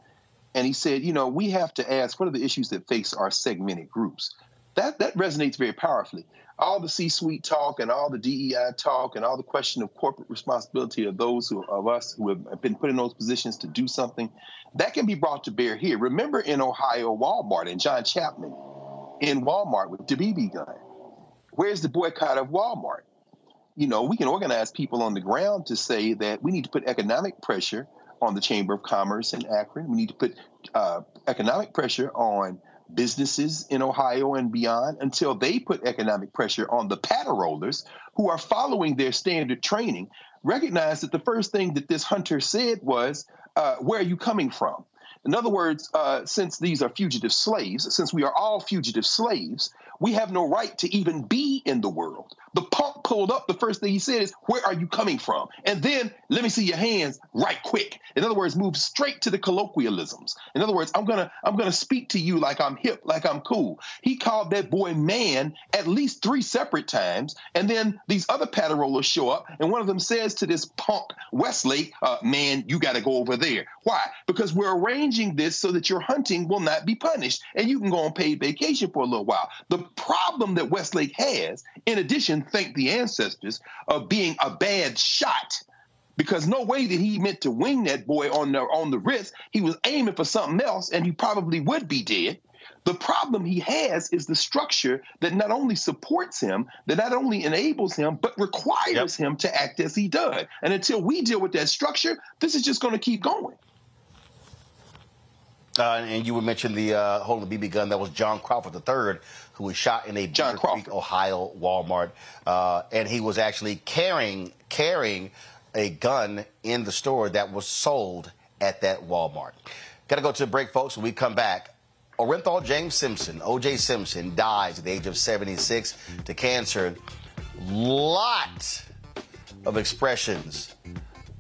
and he said, you know, we have to ask what are the issues that face our segmented groups. That that resonates very powerfully. All the C-suite talk and all the DEI talk and all the question of corporate responsibility of those who, of us who have been put in those positions to do something, that can be brought to bear here. Remember in Ohio, Walmart and John Chapman in Walmart with the BB gun. Where's the boycott of Walmart? You know, we can organize people on the ground to say that we need to put economic pressure on the Chamber of Commerce in Akron. We need to put uh, economic pressure on businesses in Ohio and beyond until they put economic pressure on the patter rollers who are following their standard training. Recognize that the first thing that this hunter said was, uh, Where are you coming from? In other words, uh, since these are fugitive slaves, since we are all fugitive slaves, we have no right to even be in the world. The punk pulled up. The first thing he said is, Where are you coming from? And then, let me see your hands right quick. In other words, move straight to the colloquialisms. In other words, I'm gonna I'm gonna speak to you like I'm hip, like I'm cool. He called that boy man at least three separate times, and then these other patter rollers show up, and one of them says to this punk Westlake, uh, "Man, you got to go over there." Why? Because we're arranging this so that your hunting will not be punished, and you can go on paid vacation for a little while. The problem that Westlake has, in addition, thank the ancestors, of being a bad shot because no way that he meant to wing that boy on the on the wrist. He was aiming for something else, and he probably would be dead. The problem he has is the structure that not only supports him, that not only enables him, but requires him to act as he does. And until we deal with that structure, this is just going to keep going. Uh, and you would mention the uh, holding the BB gun. That was John Crawford III, who was shot in a John Beaver Creek, Ohio Walmart, uh, and he was actually carrying carrying a gun in the store that was sold at that Walmart. Got to go to the break, folks. When we come back, Orenthal James Simpson, O.J. Simpson, dies at the age of 76 to cancer. Lot of expressions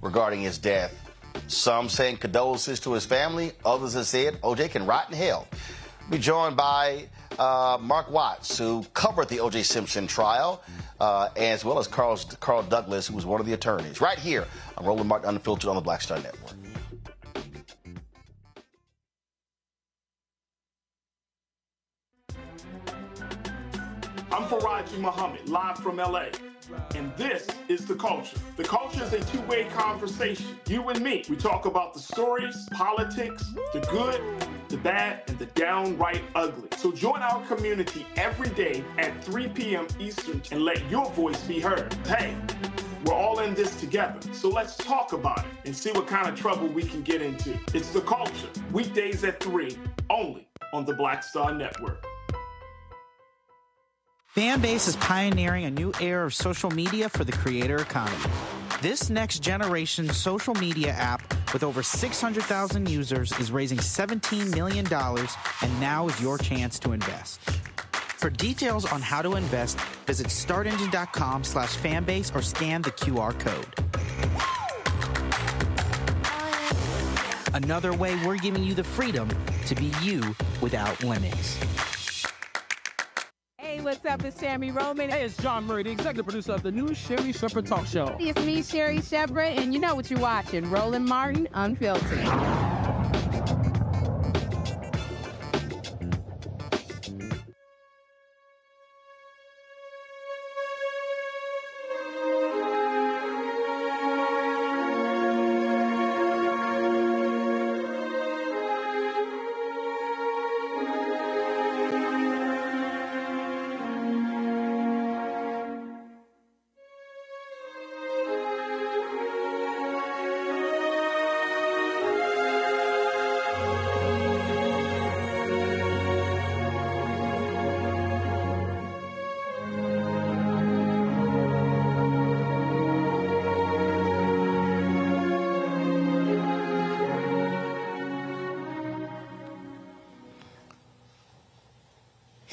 regarding his death. Some saying condolences to his family. Others have said OJ can rot in hell. Be joined by uh, Marc Watts, who covered the OJ Simpson trial, uh, as well as Carl, Carl Douglas, who was one of the attorneys, right here on Roland Martin Unfiltered on the Black Star Network. I'm Faraji Muhammad, live from LA. And this is The Culture. The Culture is a two way conversation. You and me. We talk about the stories, politics, the good, the bad, and the downright ugly. So join our community every day at 3 p.m. Eastern and let your voice be heard. Hey, we're all in this together. So let's talk about it and see what kind of trouble we can get into. It's The Culture, weekdays at 3, only on the Black Star Network. Fanbase is pioneering a new era of social media for the creator economy. This next generation social media app with over 600,000 users is raising $17 million, and now is your chance to invest. For details on how to invest, visit startengine.com slash fanbase or scan the QR code. Another way we're giving you the freedom to be you without limits. Hey, what's up? It's Sammy Roman. Hey, it's Jawn Murray, the executive producer of the new Sherri Shepherd Talk Show. It's me, Sherri Shepherd, and you know what you're watching Roland Martin Unfiltered.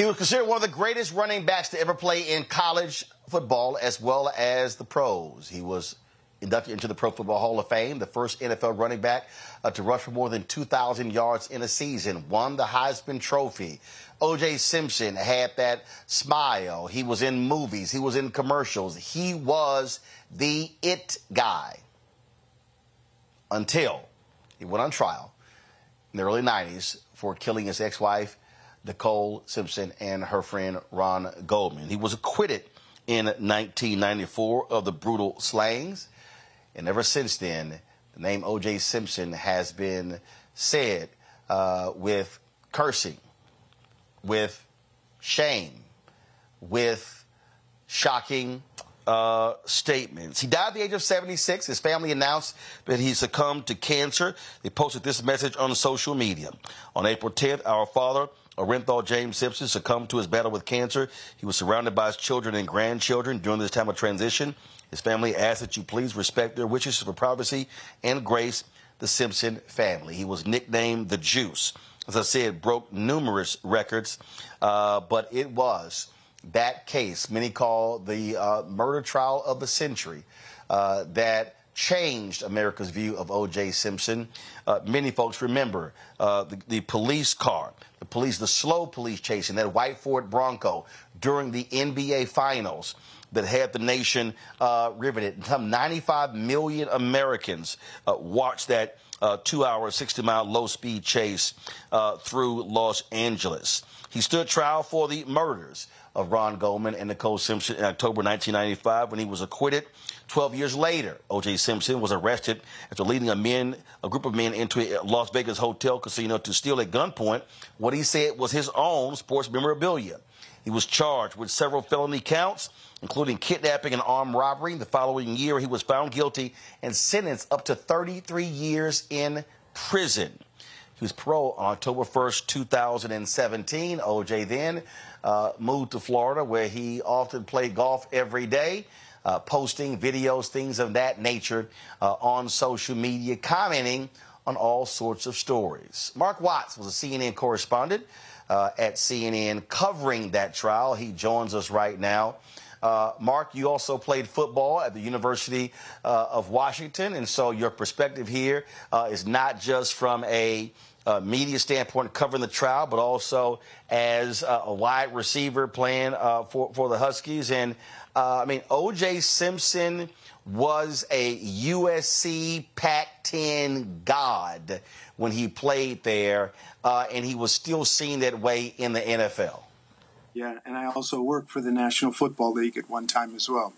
He was considered one of the greatest running backs to ever play in college football as well as the pros. He was inducted into the Pro Football Hall of Fame, the first NFL running back uh, to rush for more than 2,000 yards in a season, won the Heisman Trophy. O.J. Simpson had that smile. He was in movies, he was in commercials. He was the it guy until he went on trial in the early 90s for killing his ex wife, Nicole Simpson, and her friend Ron Goldman. He was acquitted in 1994 of the brutal slayings. And ever since then, the name O.J. Simpson has been said uh, with cursing, with shame, with shocking uh, statements. He died at the age of 76. His family announced that he succumbed to cancer. They posted this message on social media. On April 10th, our father, Orenthal James Simpson, succumbed to his battle with cancer. He was surrounded by his children and grandchildren during this time of transition. His family asks that you please respect their wishes for privacy and grace the Simpson family. He was nicknamed the Juice. As I said, broke numerous records, uh, but it was that case, many call the uh, murder trial of the century, uh, that changed America's view of O.J. Simpson. Uh, many folks remember uh, the, the, police car, the police, the slow police chasing that white Ford Bronco during the NBA Finals that had the nation uh, riveted. Some 95 million Americans uh, watched that uh, two-hour, 60-mile low-speed chase uh, through Los Angeles. He stood trial for the murders of Ron Goldman and Nicole Simpson in October 1995 when he was acquitted. 12 years later, O.J. Simpson was arrested after leading a men, a group of men into a Las Vegas hotel casino to steal at gunpoint what he said was his own sports memorabilia. He was charged with several felony counts, including kidnapping and armed robbery. The following year, he was found guilty and sentenced up to 33 years in prison. He was paroled on October 1st, 2017. OJ then uh, moved to Florida, where he often played golf every day, uh, posting videos, things of that nature uh, on social media, commenting on all sorts of stories. Marc Watts was a CNN correspondent uh, at CNN covering that trial. He joins us right now. Uh, Marc, you also played football at the University uh, of Washington, and so your perspective here uh, is not just from a uh, media standpoint covering the trial, but also as a wide receiver playing uh, for for the Huskies. And uh, I mean, O.J. Simpson was a USC Pac-10 god when he played there, and he was still seen that way in the NFL. Yeah, and I also worked for the National Football League at one time as well.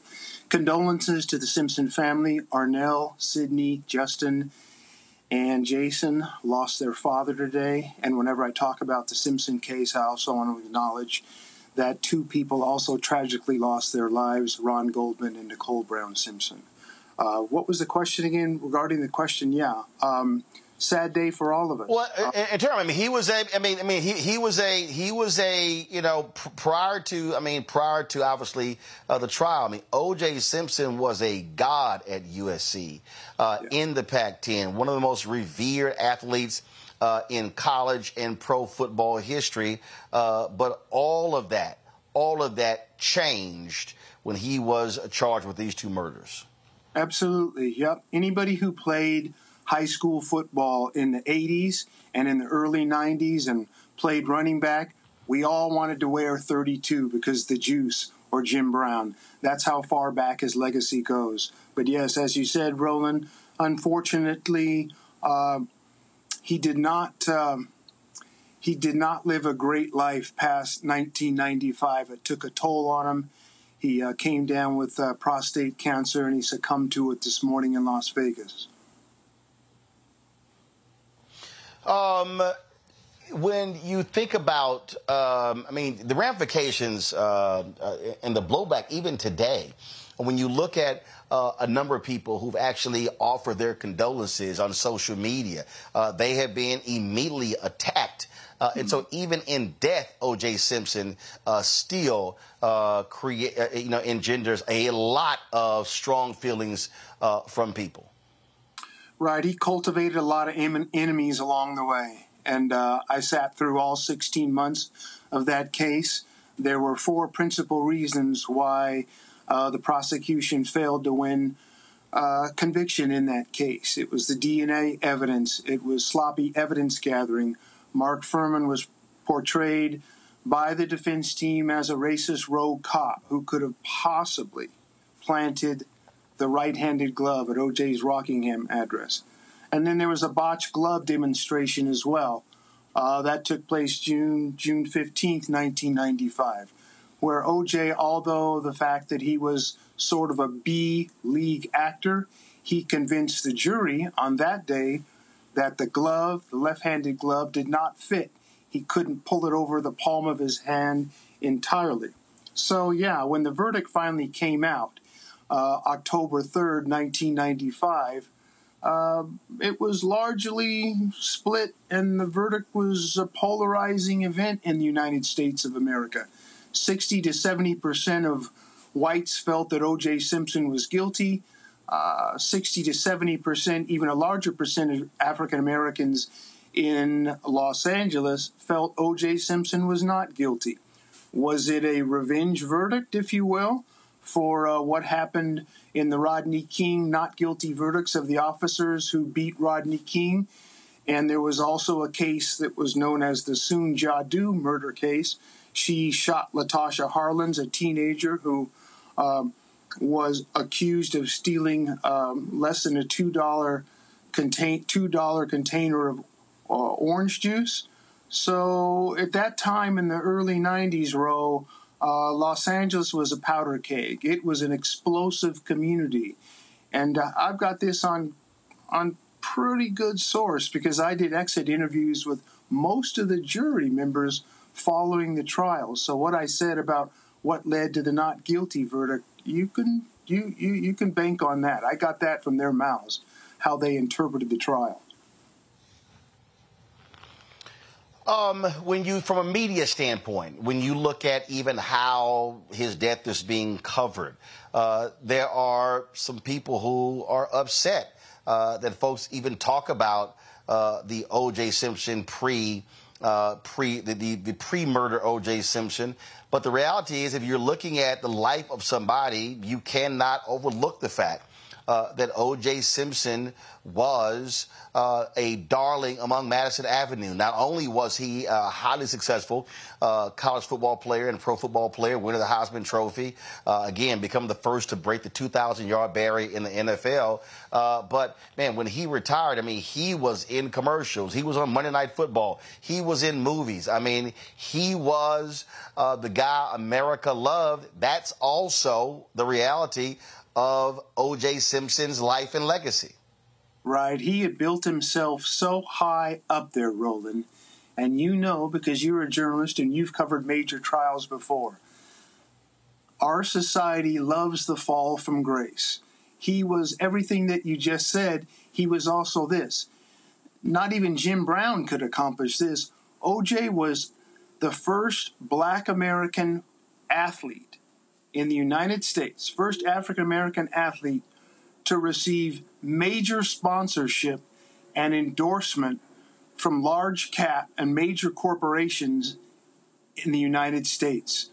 Condolences to the Simpson family. Arnelle, Sydney, Justin, and Jason lost their father today. And whenever I talk about the Simpson case, I also want to acknowledge that two people also tragically lost their lives Ron Goldman and Nicole Brown Simpson. Uh, what was the question again regarding the question? Yeah. Um, sad day for all of us. Well, in, in terms, I mean, he was a, I mean, I mean, he, he was a, he was a, you know, prior to, I mean, prior to obviously uh, the trial. I mean, O.J. Simpson was a god at USC uh, yeah. in the Pac-10, one of the most revered athletes. Uh, in college and pro football history, uh, but all of that, all of that changed when he was charged with these two murders. Absolutely. Yep. Anybody who played high school football in the 80s and in the early 90s and played running back, we all wanted to wear 32 because the juice or Jim Brown. That's how far back his legacy goes. But yes, as you said, Roland, unfortunately, uh, he did not. Uh, he did not live a great life past 1995. It took a toll on him. He uh, came down with uh, prostate cancer and he succumbed to it this morning in Las Vegas. Um, when you think about, um, I mean, the ramifications uh, uh, and the blowback, even today, when you look at uh, a number of people who've actually offered their condolences on social media, uh, they have been immediately attacked. Uh, and so, even in death, O.J. Simpson uh, still create, you know, engenders a lot of strong feelings from people. Right. He cultivated a lot of em- enemies along the way. and uh, I sat through all 16 months of that case. There were four principal reasons why uh, the prosecution failed to win uh, conviction in that case. It was the DNA evidence, it was sloppy evidence gathering. Mark Fuhrman was portrayed by the defense team as a racist rogue cop who could have possibly planted the right handed glove at OJ's Rockingham address. And then there was a botched glove demonstration as well. Uh, that took place June June 15th, 1995, where OJ, although the fact that he was sort of a B league actor, he convinced the jury on that day that the glove, the left handed glove, did not fit. He couldn't pull it over the palm of his hand entirely. So, yeah, when the verdict finally came out, uh, October 3rd, 1995, uh, it was largely split, and the verdict was a polarizing event in the United States of America. 60 to 70 percent of whites felt that O.J. Simpson was guilty. Uh, 60 to 70 percent, even a larger percentage of African Americans in Los Angeles felt O.J. Simpson was not guilty. Was it a revenge verdict, if you will, for uh, what happened in the Rodney King not guilty verdicts of the officers who beat Rodney King? And there was also a case that was known as the Soon Ja Du murder case. She shot Latasha Harlins, a teenager who um, was accused of stealing um, less than a two dollar contain two dollar container of uh, orange juice. So at that time in the early '90s, Roe, uh, Los Angeles was a powder keg. It was an explosive community, and uh, I've got this on on pretty good source because I did exit interviews with most of the jury members following the trial. So what I said about what led to the not guilty verdict, you can you, you, you can bank on that. I got that from their mouths, how they interpreted the trial. Um, when you, from a media standpoint, when you look at even how his death is being covered, uh, there are some people who are upset uh, that folks even talk about uh, the O.J. Simpson pre uh, pre the, the, the pre-murder O.J. Simpson. But the reality is, if you're looking at the life of somebody, you cannot overlook the fact uh, that O.J. Simpson was uh, a darling among Madison Avenue. Not only was he a highly successful uh, college football player and pro football player, winner of the Heisman Trophy, uh, again, become the first to break the 2,000 yard barrier in the NFL. Uh, but man, when he retired, I mean, he was in commercials. He was on Monday Night Football. He was in movies. I mean, he was uh, the guy America loved. That's also the reality of O.J. Simpson's life and legacy. Right. He had built himself so high up there, Roland. And you know, because you're a journalist and you've covered major trials before, our society loves the fall from grace. He was everything that you just said. He was also this. Not even Jim Brown could accomplish this. OJ was the first black American athlete in the United States, first African American athlete to receive major sponsorship and endorsement from large cap and major corporations in the United States.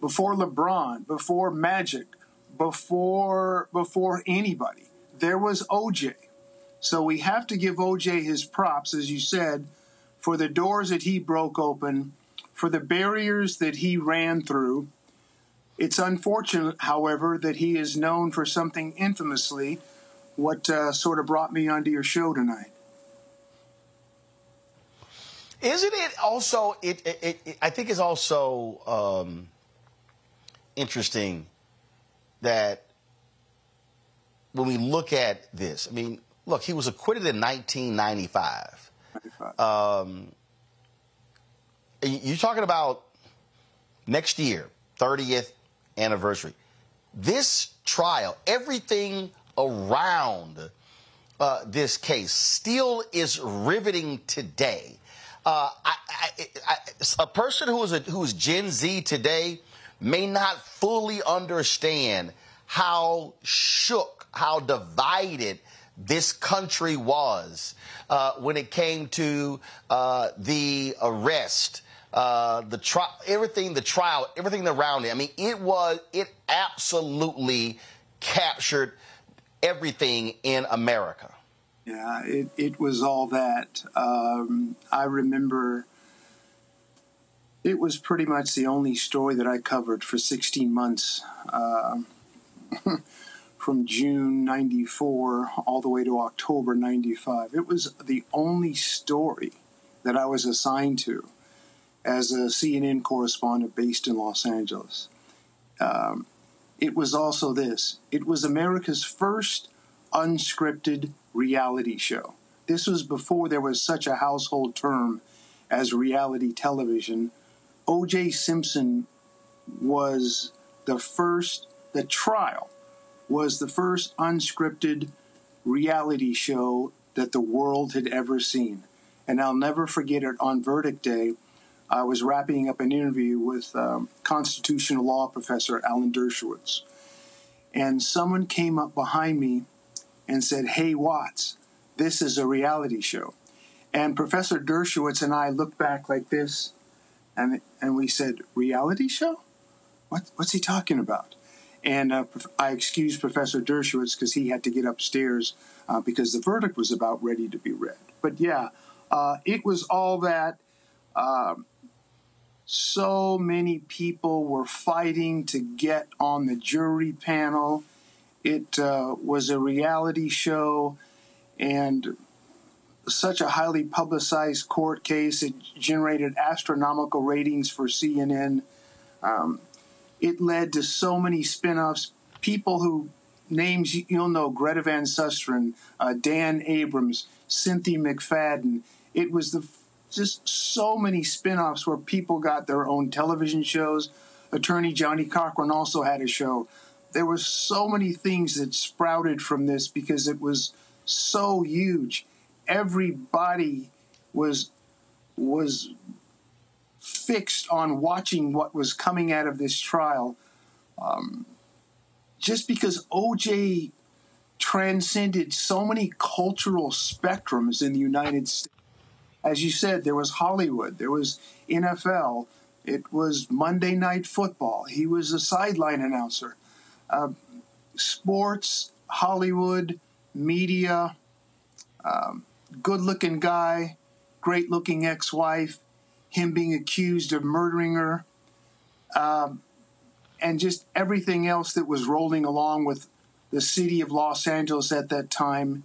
Before LeBron, before Magic, before before anybody, there was OJ. So we have to give OJ his props, as you said, for the doors that he broke open, for the barriers that he ran through. It's unfortunate, however, that he is known for something infamously what uh, sort of brought me onto your show tonight. Isn't it also? It, it, it I think it's also um, interesting that when we look at this, I mean, look, he was acquitted in 1995. Um, you're talking about next year, 30th anniversary. This trial, everything around uh, this case still is riveting today. Uh, I, I, I, a person who is a, who is Gen Z today may not fully understand how shook, how divided this country was uh, when it came to uh, the arrest, uh, the trial, everything, the trial, everything around it. I mean, it was, it absolutely captured everything in America. Yeah, it, it was all that. Um, I remember it was pretty much the only story that I covered for 16 months. Uh, from June 94 all the way to October 95. It was the only story that I was assigned to as a CNN correspondent based in Los Angeles. Um, it was also this it was America's first unscripted reality show. This was before there was such a household term as reality television. O.J. Simpson was the first, the trial was the first unscripted reality show that the world had ever seen. And I'll never forget it on verdict day. I was wrapping up an interview with um, constitutional law professor Alan Dershowitz. And someone came up behind me and said, Hey, Watts, this is a reality show. And Professor Dershowitz and I looked back like this and, and we said, Reality show? What, what's he talking about? And uh, I excused Professor Dershowitz because he had to get upstairs uh, because the verdict was about ready to be read. But yeah, uh, it was all that. Um, so many people were fighting to get on the jury panel. It uh, was a reality show and such a highly publicized court case. It generated astronomical ratings for CNN. Um, it led to so many spin-offs. People who names you'll know: Greta Van Susteren, uh, Dan Abrams, Cynthia McFadden. It was the just so many spin-offs where people got their own television shows. Attorney Johnnie Cochran also had a show. There were so many things that sprouted from this because it was so huge. Everybody was was fixed on watching what was coming out of this trial. Um, just because OJ transcended so many cultural spectrums in the United States. As you said, there was Hollywood, there was NFL, it was Monday Night Football. He was a sideline announcer. Uh, sports, Hollywood, media, um, good looking guy, great looking ex wife, him being accused of murdering her, um, and just everything else that was rolling along with the city of Los Angeles at that time.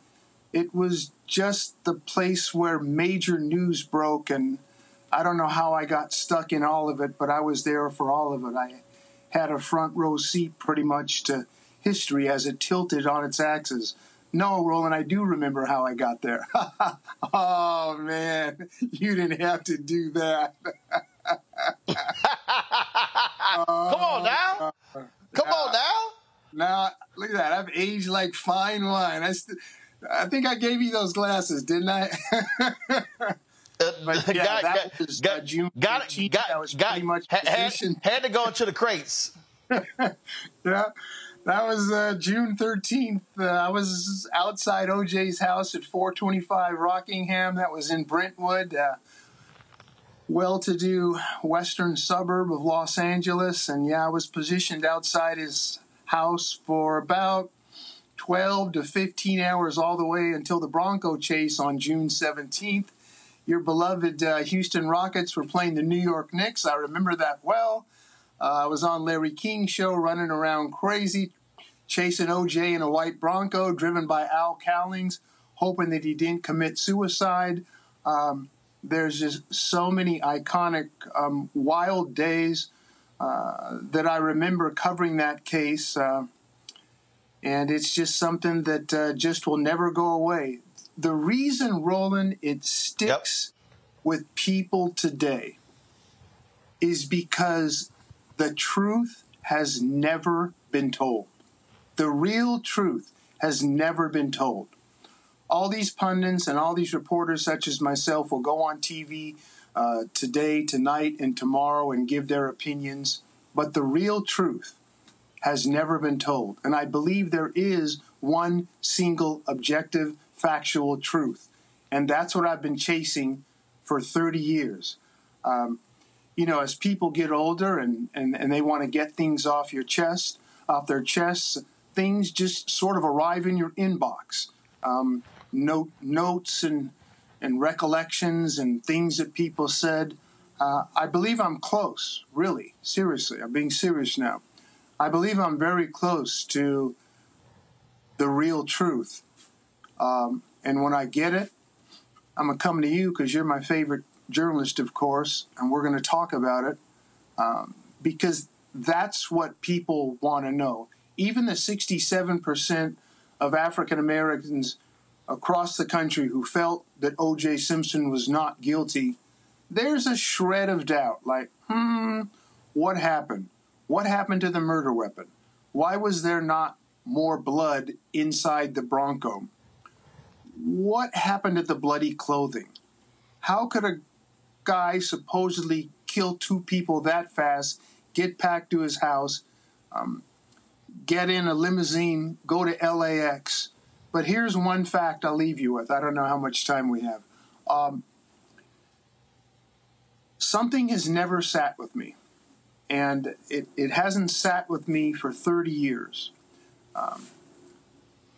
It was just the place where major news broke, and I don't know how I got stuck in all of it, but I was there for all of it. I had a front row seat pretty much to history as it tilted on its axis. No, Roland, I do remember how I got there. oh man, you didn't have to do that. Come on now. Oh, Come on now. Now, look at that. I've aged like fine wine. I, st- I think I gave you those glasses, didn't I? but yeah, got, that got, was got, uh, June got, 13th. got, that was got, pretty much had, had, positioned. had to go into the crates. yeah, that was uh, June 13th. Uh, I was outside OJ's house at 425 Rockingham. That was in Brentwood, uh, well to do western suburb of Los Angeles. And yeah, I was positioned outside his house for about 12 to 15 hours, all the way until the Bronco chase on June 17th. Your beloved uh, Houston Rockets were playing the New York Knicks. I remember that well. Uh, I was on Larry King's show running around crazy, chasing OJ in a white Bronco driven by Al Cowlings, hoping that he didn't commit suicide. Um, there's just so many iconic, um, wild days uh, that I remember covering that case. Uh, and it's just something that uh, just will never go away. The reason, Roland, it sticks with people today is because the truth has never been told. The real truth has never been told. All these pundits and all these reporters, such as myself, will go on TV uh, today, tonight, and tomorrow and give their opinions. But the real truth has never been told. And I believe there is one single objective factual truth. And that's what I've been chasing for 30 years. Um, you know, as people get older and, and, and they want to get things off your chest, off their chests, things just sort of arrive in your inbox. Um, note, notes and, and recollections and things that people said. Uh, I believe I'm close, really, seriously. I'm being serious now. I believe I'm very close to the real truth. Um, and when I get it, I'm going to come to you because you're my favorite journalist, of course, and we're going to talk about it um, because that's what people want to know. Even the 67% of African Americans across the country who felt that O.J. Simpson was not guilty, there's a shred of doubt like, hmm, what happened? What happened to the murder weapon? Why was there not more blood inside the Bronco? What happened to the bloody clothing? How could a guy supposedly kill two people that fast, get back to his house, um, get in a limousine, go to LAX? But here's one fact I'll leave you with. I don't know how much time we have. Um, something has never sat with me, and it, it hasn't sat with me for 30 years. Um,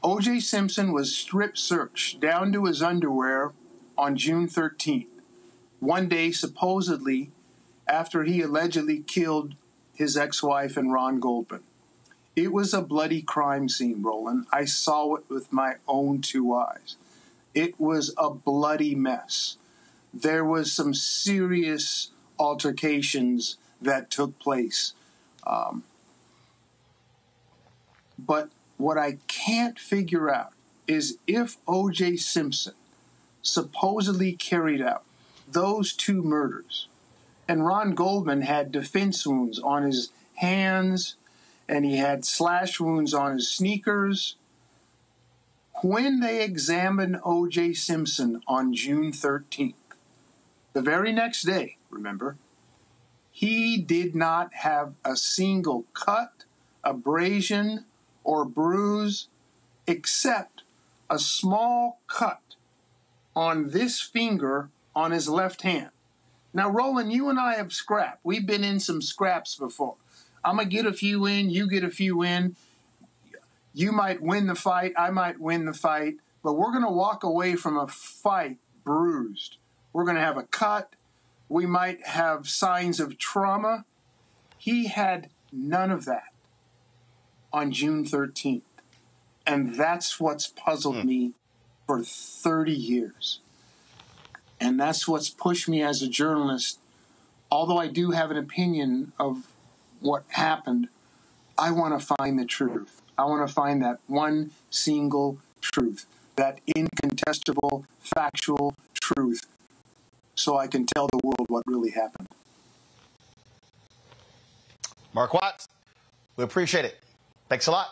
O.J. Simpson was strip searched down to his underwear on June 13th, one day supposedly after he allegedly killed his ex wife and Ron Goldman. It was a bloody crime scene, Roland. I saw it with my own two eyes. It was a bloody mess. There was some serious altercations that took place. Um, but what I can't figure out is if O.J. Simpson supposedly carried out those two murders, and Ron Goldman had defense wounds on his hands and he had slash wounds on his sneakers. When they examined O.J. Simpson on June 13th, the very next day, remember, he did not have a single cut, abrasion, or bruise except a small cut on this finger on his left hand. Now, Roland, you and I have scrapped. We've been in some scraps before. I'm going to get a few in, you get a few in. You might win the fight, I might win the fight, but we're going to walk away from a fight bruised. We're going to have a cut. We might have signs of trauma. He had none of that on June 13th. And that's what's puzzled mm. me for 30 years. And that's what's pushed me as a journalist. Although I do have an opinion of what happened, I want to find the truth. I want to find that one single truth, that incontestable, factual truth, so I can tell the world what really happened. Marc Watts, we appreciate it. Thanks a lot.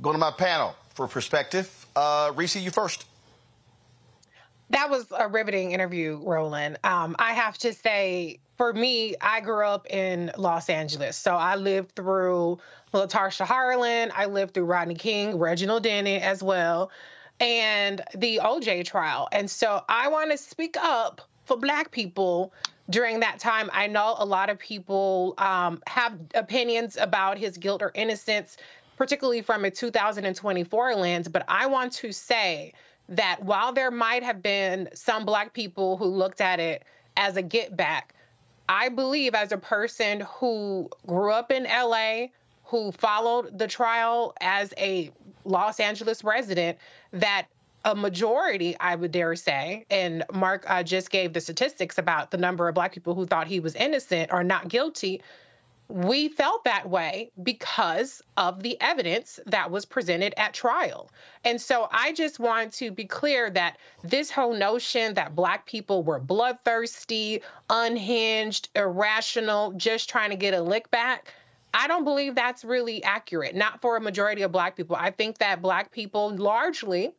Going to my panel for perspective. Uh, Reese, you first. That was a riveting interview, Roland. Um, I have to say, for me, I grew up in Los Angeles. So I lived through LaTarsha Harlan. I lived through Rodney King, Reginald Denny as well, and the OJ trial. And so I want to speak up for Black people during that time, I know a lot of people um, have opinions about his guilt or innocence, particularly from a 2024 lens. But I want to say that while there might have been some Black people who looked at it as a get back, I believe as a person who grew up in LA, who followed the trial as a Los Angeles resident, that a majority, I would dare say, and Marc uh, just gave the statistics about the number of Black people who thought he was innocent or not guilty. We felt that way because of the evidence that was presented at trial. And so I just want to be clear that this whole notion that Black people were bloodthirsty, unhinged, irrational, just trying to get a lick back. I don't believe that's really accurate, not for a majority of Black people. I think that Black people largely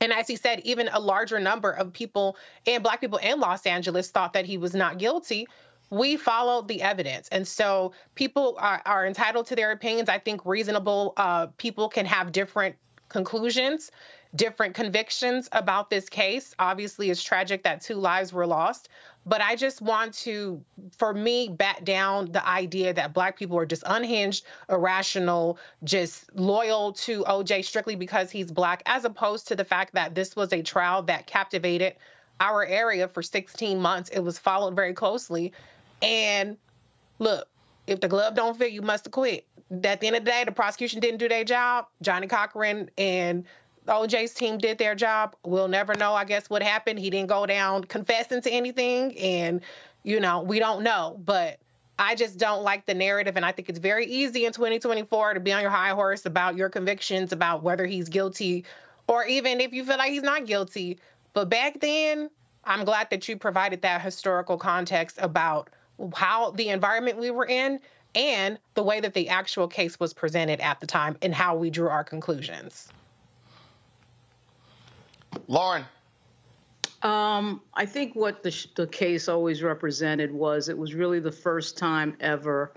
and as he said, even a larger number of people and Black people in Los Angeles thought that he was not guilty. we followed the evidence. And so people are, are entitled to their opinions. I think reasonable uh, people can have different conclusions, different convictions about this case. Obviously, it's tragic that two lives were lost. But I just want to, for me, bat down the idea that Black people are just unhinged, irrational, just loyal to OJ strictly because he's Black, as opposed to the fact that this was a trial that captivated our area for 16 months. It was followed very closely. And look, if the glove don't fit, you must have quit. At the end of the day, the prosecution didn't do their job. Johnnie Cochran and OJ's team did their job. We'll never know, I guess, what happened. He didn't go down confessing to anything. And, you know, we don't know. But I just don't like the narrative. And I think it's very easy in 2024 to be on your high horse about your convictions, about whether he's guilty, or even if you feel like he's not guilty. But back then, I'm glad that you provided that historical context about how the environment we were in and the way that the actual case was presented at the time and how we drew our conclusions. Lauren. Um, I think what the, the case always represented was it was really the first time ever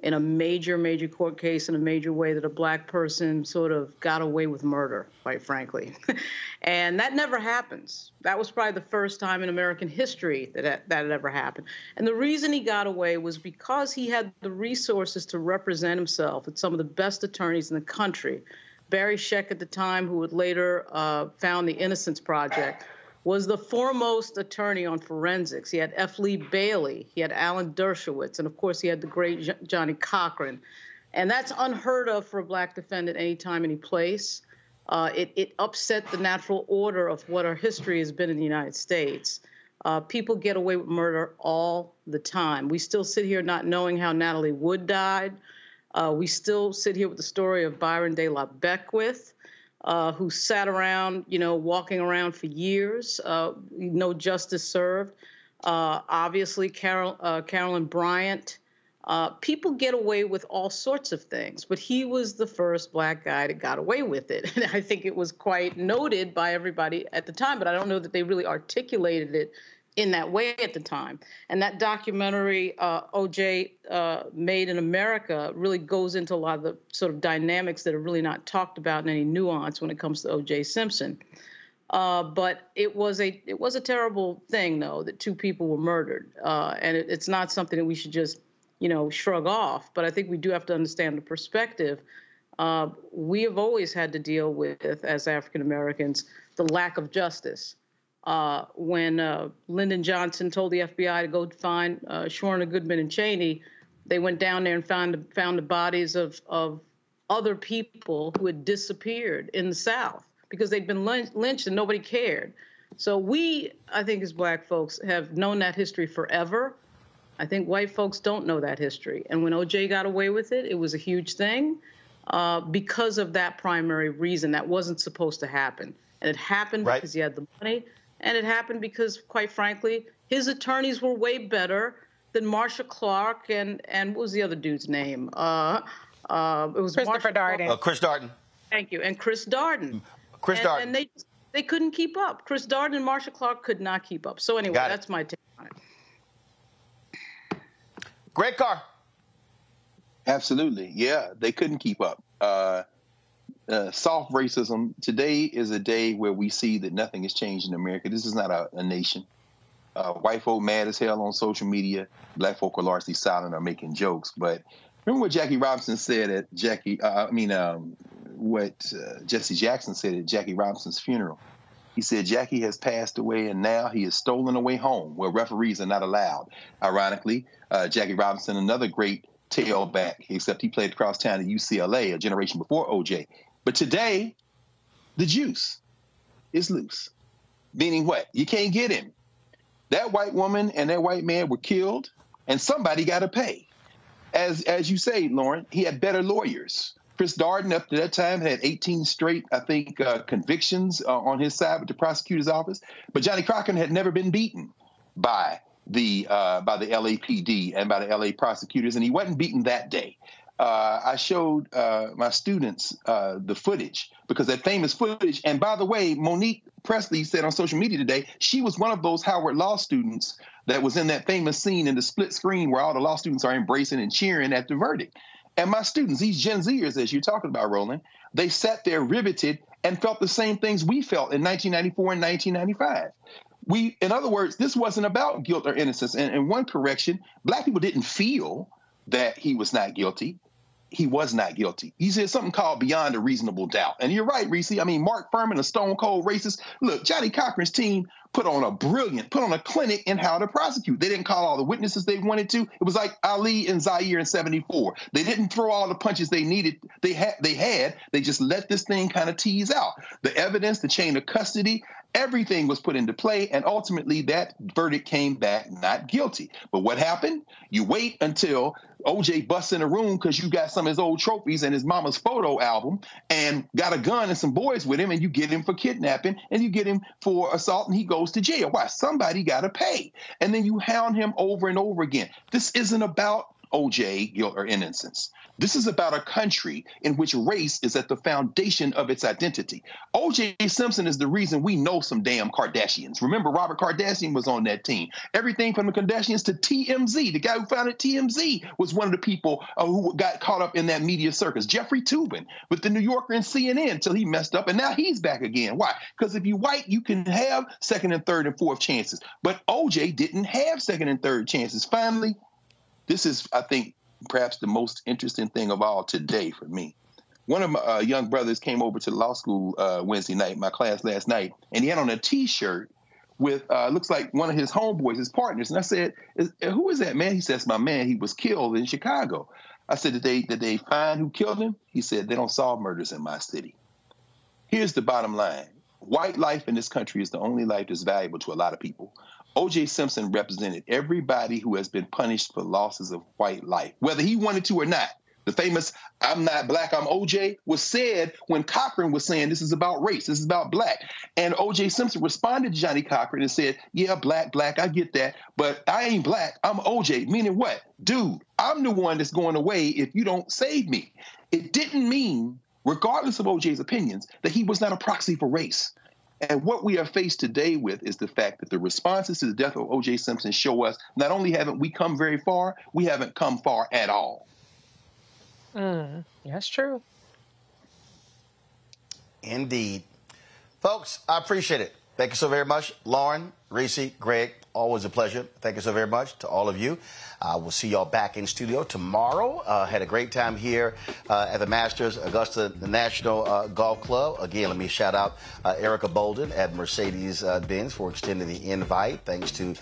in a major, major court case in a major way that a black person sort of got away with murder, quite frankly. and that never happens. That was probably the first time in American history that that, that had ever happened. And the reason he got away was because he had the resources to represent himself with some of the best attorneys in the country. Barry Scheck at the time, who would later uh, found the Innocence Project, was the foremost attorney on forensics. He had F. Lee Bailey, he had Alan Dershowitz, and of course he had the great Johnnie Cochran. And that's unheard of for a black defendant anytime, any place. Uh, it, it, upset the natural order of what our history has been in the United States. Uh, people get away with murder all the time. We still sit here not knowing how Natalie Wood died. Uh, we still sit here with the story of Byron de la Beckwith uh, who sat around, you know, walking around for years, uh, no justice served. Uh, obviously, Carol, uh, Carolyn Bryant. Uh, people get away with all sorts of things, but he was the first black guy that got away with it. And I think it was quite noted by everybody at the time, but I don't know that they really articulated it in that way at the time. And that documentary uh, OJ uh, made in America really goes into a lot of the sort of dynamics that are really not talked about in any nuance when it comes to OJ Simpson. Uh, but it was a it was a terrible thing though that two people were murdered, uh, and it, it's not something that we should just you know shrug off. But I think we do have to understand the perspective. Uh, we have always had to deal with as African Americans the lack of justice uh, when uh, Lyndon Johnson told the FBI to go find uh, Schwerner, Goodman, and Chaney, they went down there and found found the bodies of of other people who had disappeared in the South because they'd been lynched and nobody cared. So we, I think, as Black folks, have known that history forever. I think white folks don't know that history. And when OJ got away with it, it was a huge thing uh, because of that primary reason. That wasn't supposed to happen. And it happened right. because he had the money and it happened because, quite frankly, his attorneys were way better than Marcia Clark and and what was the other dude's name? Uh, uh, it was Christopher Marcia Darden. Uh, Chris Darden. Thank you, and Chris Darden. Chris and, Darden. And they they couldn't keep up. Chris Darden and Marcia Clark could not keep up. So anyway, that's my take on it. Greg Carr. Absolutely, yeah, they couldn't keep up. Uh, uh, soft racism. Today is a day where we see that nothing has changed in America. This is not a, a nation. Uh, white folk mad as hell on social media. Black folk are largely silent or making jokes. But remember what Jackie Robinson said at Jackie. Uh, I mean, um, what uh, Jesse Jackson said at Jackie Robinson's funeral. He said Jackie has passed away and now he is stolen away home where referees are not allowed. Ironically, uh, Jackie Robinson, another great tailback, except he played across town at UCLA a generation before OJ. But today, the juice is loose. Meaning what? You can't get him. That white woman and that white man were killed, and somebody got to pay. As as you say, Lauren, he had better lawyers. Chris Darden, up to that time, had 18 straight, I think, uh, convictions uh, on his side with the prosecutor's office. But Johnnie Cochran had never been beaten by the uh, by the LAPD and by the LA prosecutors, and he wasn't beaten that day. Uh, I showed uh, my students uh, the footage because that famous footage. And by the way, Monique Pressley said on social media today she was one of those Howard Law students that was in that famous scene in the split screen where all the law students are embracing and cheering at the verdict. And my students, these Gen Zers, as you're talking about, Roland, they sat there riveted and felt the same things we felt in 1994 and 1995 we in other words this wasn't about guilt or innocence and, and, one correction black people didn't feel that he was not guilty he was not guilty. He said something called beyond a reasonable doubt. And you're right, Reese. I mean, Mark Fuhrman, a stone cold racist. Look, Johnnie Cochran's team put on a brilliant, put on a clinic in how to prosecute. They didn't call all the witnesses they wanted to. It was like Ali and Zaire in 74. They didn't throw all the punches they needed. They had they had. They just let this thing kind of tease out. The evidence, the chain of custody, everything was put into play, and ultimately that verdict came back not guilty. But what happened? You wait until OJ busts in a room because you got some of his old trophies and his mama's photo album and got a gun and some boys with him, and you get him for kidnapping and you get him for assault, and he goes to jail. Why? Somebody got to pay. And then you hound him over and over again. This isn't about OJ guilt or innocence. This is about a country in which race is at the foundation of its identity. OJ Simpson is the reason we know some damn Kardashians. Remember, Robert Kardashian was on that team. Everything from the Kardashians to TMZ, the guy who founded TMZ, was one of the people uh, who got caught up in that media circus. Jeffrey Toobin with the New Yorker and CNN until he messed up, and now he's back again. Why? Because if you white, you can have second and third and fourth chances. But OJ didn't have second and third chances. Finally, this is, I think, perhaps the most interesting thing of all today for me. One of my uh, young brothers came over to law school uh, Wednesday night, my class last night, and he had on a T-shirt with uh, looks like one of his homeboys, his partners. And I said, "Who is that man?" He says, "My man. He was killed in Chicago." I said, "Did they did they find who killed him?" He said, "They don't solve murders in my city." Here's the bottom line: white life in this country is the only life that's valuable to a lot of people. O.J. Simpson represented everybody who has been punished for losses of white life, whether he wanted to or not. The famous I'm not black, I'm OJ was said when Cochran was saying this is about race, this is about black. And OJ Simpson responded to Johnnie Cochran and said, Yeah, black, black, I get that, but I ain't black, I'm OJ. Meaning what? Dude, I'm the one that's going away if you don't save me. It didn't mean, regardless of OJ's opinions, that he was not a proxy for race. And what we are faced today with is the fact that the responses to the death of O.J. Simpson show us not only haven't we come very far, we haven't come far at all. Mm, that's true. Indeed. Folks, I appreciate it. Thank you so very much. Lauren, Reese, Greg, always a pleasure. Thank you so very much to all of you. Uh, we'll see y'all back in studio tomorrow. Uh, had a great time here uh, at the Masters Augusta National uh, Golf Club. Again, let me shout out uh, Erica Bolden at Mercedes uh, Benz for extending the invite. Thanks to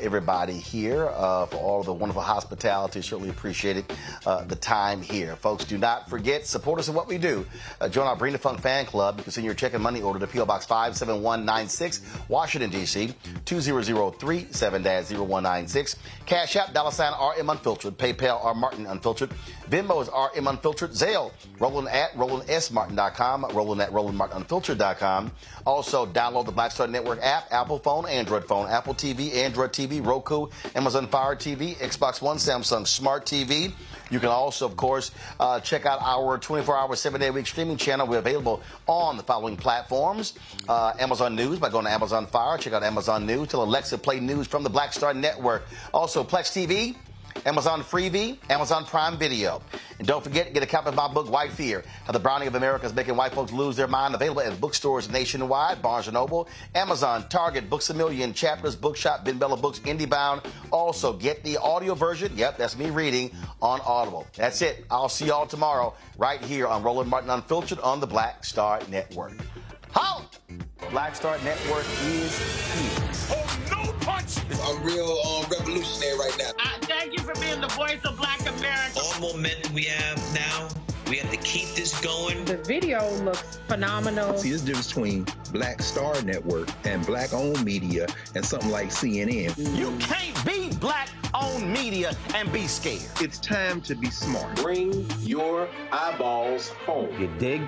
everybody here for all the wonderful hospitality. Certainly appreciated the time here. Folks, do not forget, support us in what we do. join our Bring the Funk fan club. You can send your check and money order to P.O. Box 57196, Washington, D.C. 2003 7-0196. Cash App, dollar sign RM Unfiltered. PayPal, R Martin Unfiltered. Venmo is RM Unfiltered. Zelle, Roland at RolandSMartin.com. Roland at RolandMartinUnfiltered.com. Also, download the Black Star Network app, Apple phone, Android phone, Apple TV, Android TV, Roku, Amazon Fire TV, Xbox One, Samsung Smart TV. You can also, of course, uh, check out our 24-hour, seven-day-a-week streaming channel. We're available on the following platforms. Uh, Amazon News by going to Amazon Fire. Check out Amazon News. Tell Alexa play news from the Black Star Network. Also, Plex TV. Amazon Freevee, Amazon Prime Video. And don't forget, get a copy of my book, White Fear, How the Browning of America is Making White Folks Lose Their Mind, available at bookstores nationwide, Barnes & Noble, Amazon, Target, Books A Million, Chapters, Bookshop, Ben Bella Books, IndieBound. Also, get the audio version, yep, that's me reading, on Audible. That's it. I'll see y'all tomorrow right here on Roland Martin Unfiltered on the Black Star Network. How? Black Star Network is here. Oh, no punch! I'm real um, revolutionary right now. Uh, thank you for being the voice of Black America. All momentum we have now, we have to keep this going. The video looks phenomenal. See, this difference between Black Star Network and black owned media and something like CNN. You can't be black owned media and be scared. It's time to be smart. Bring your eyeballs home. You dig?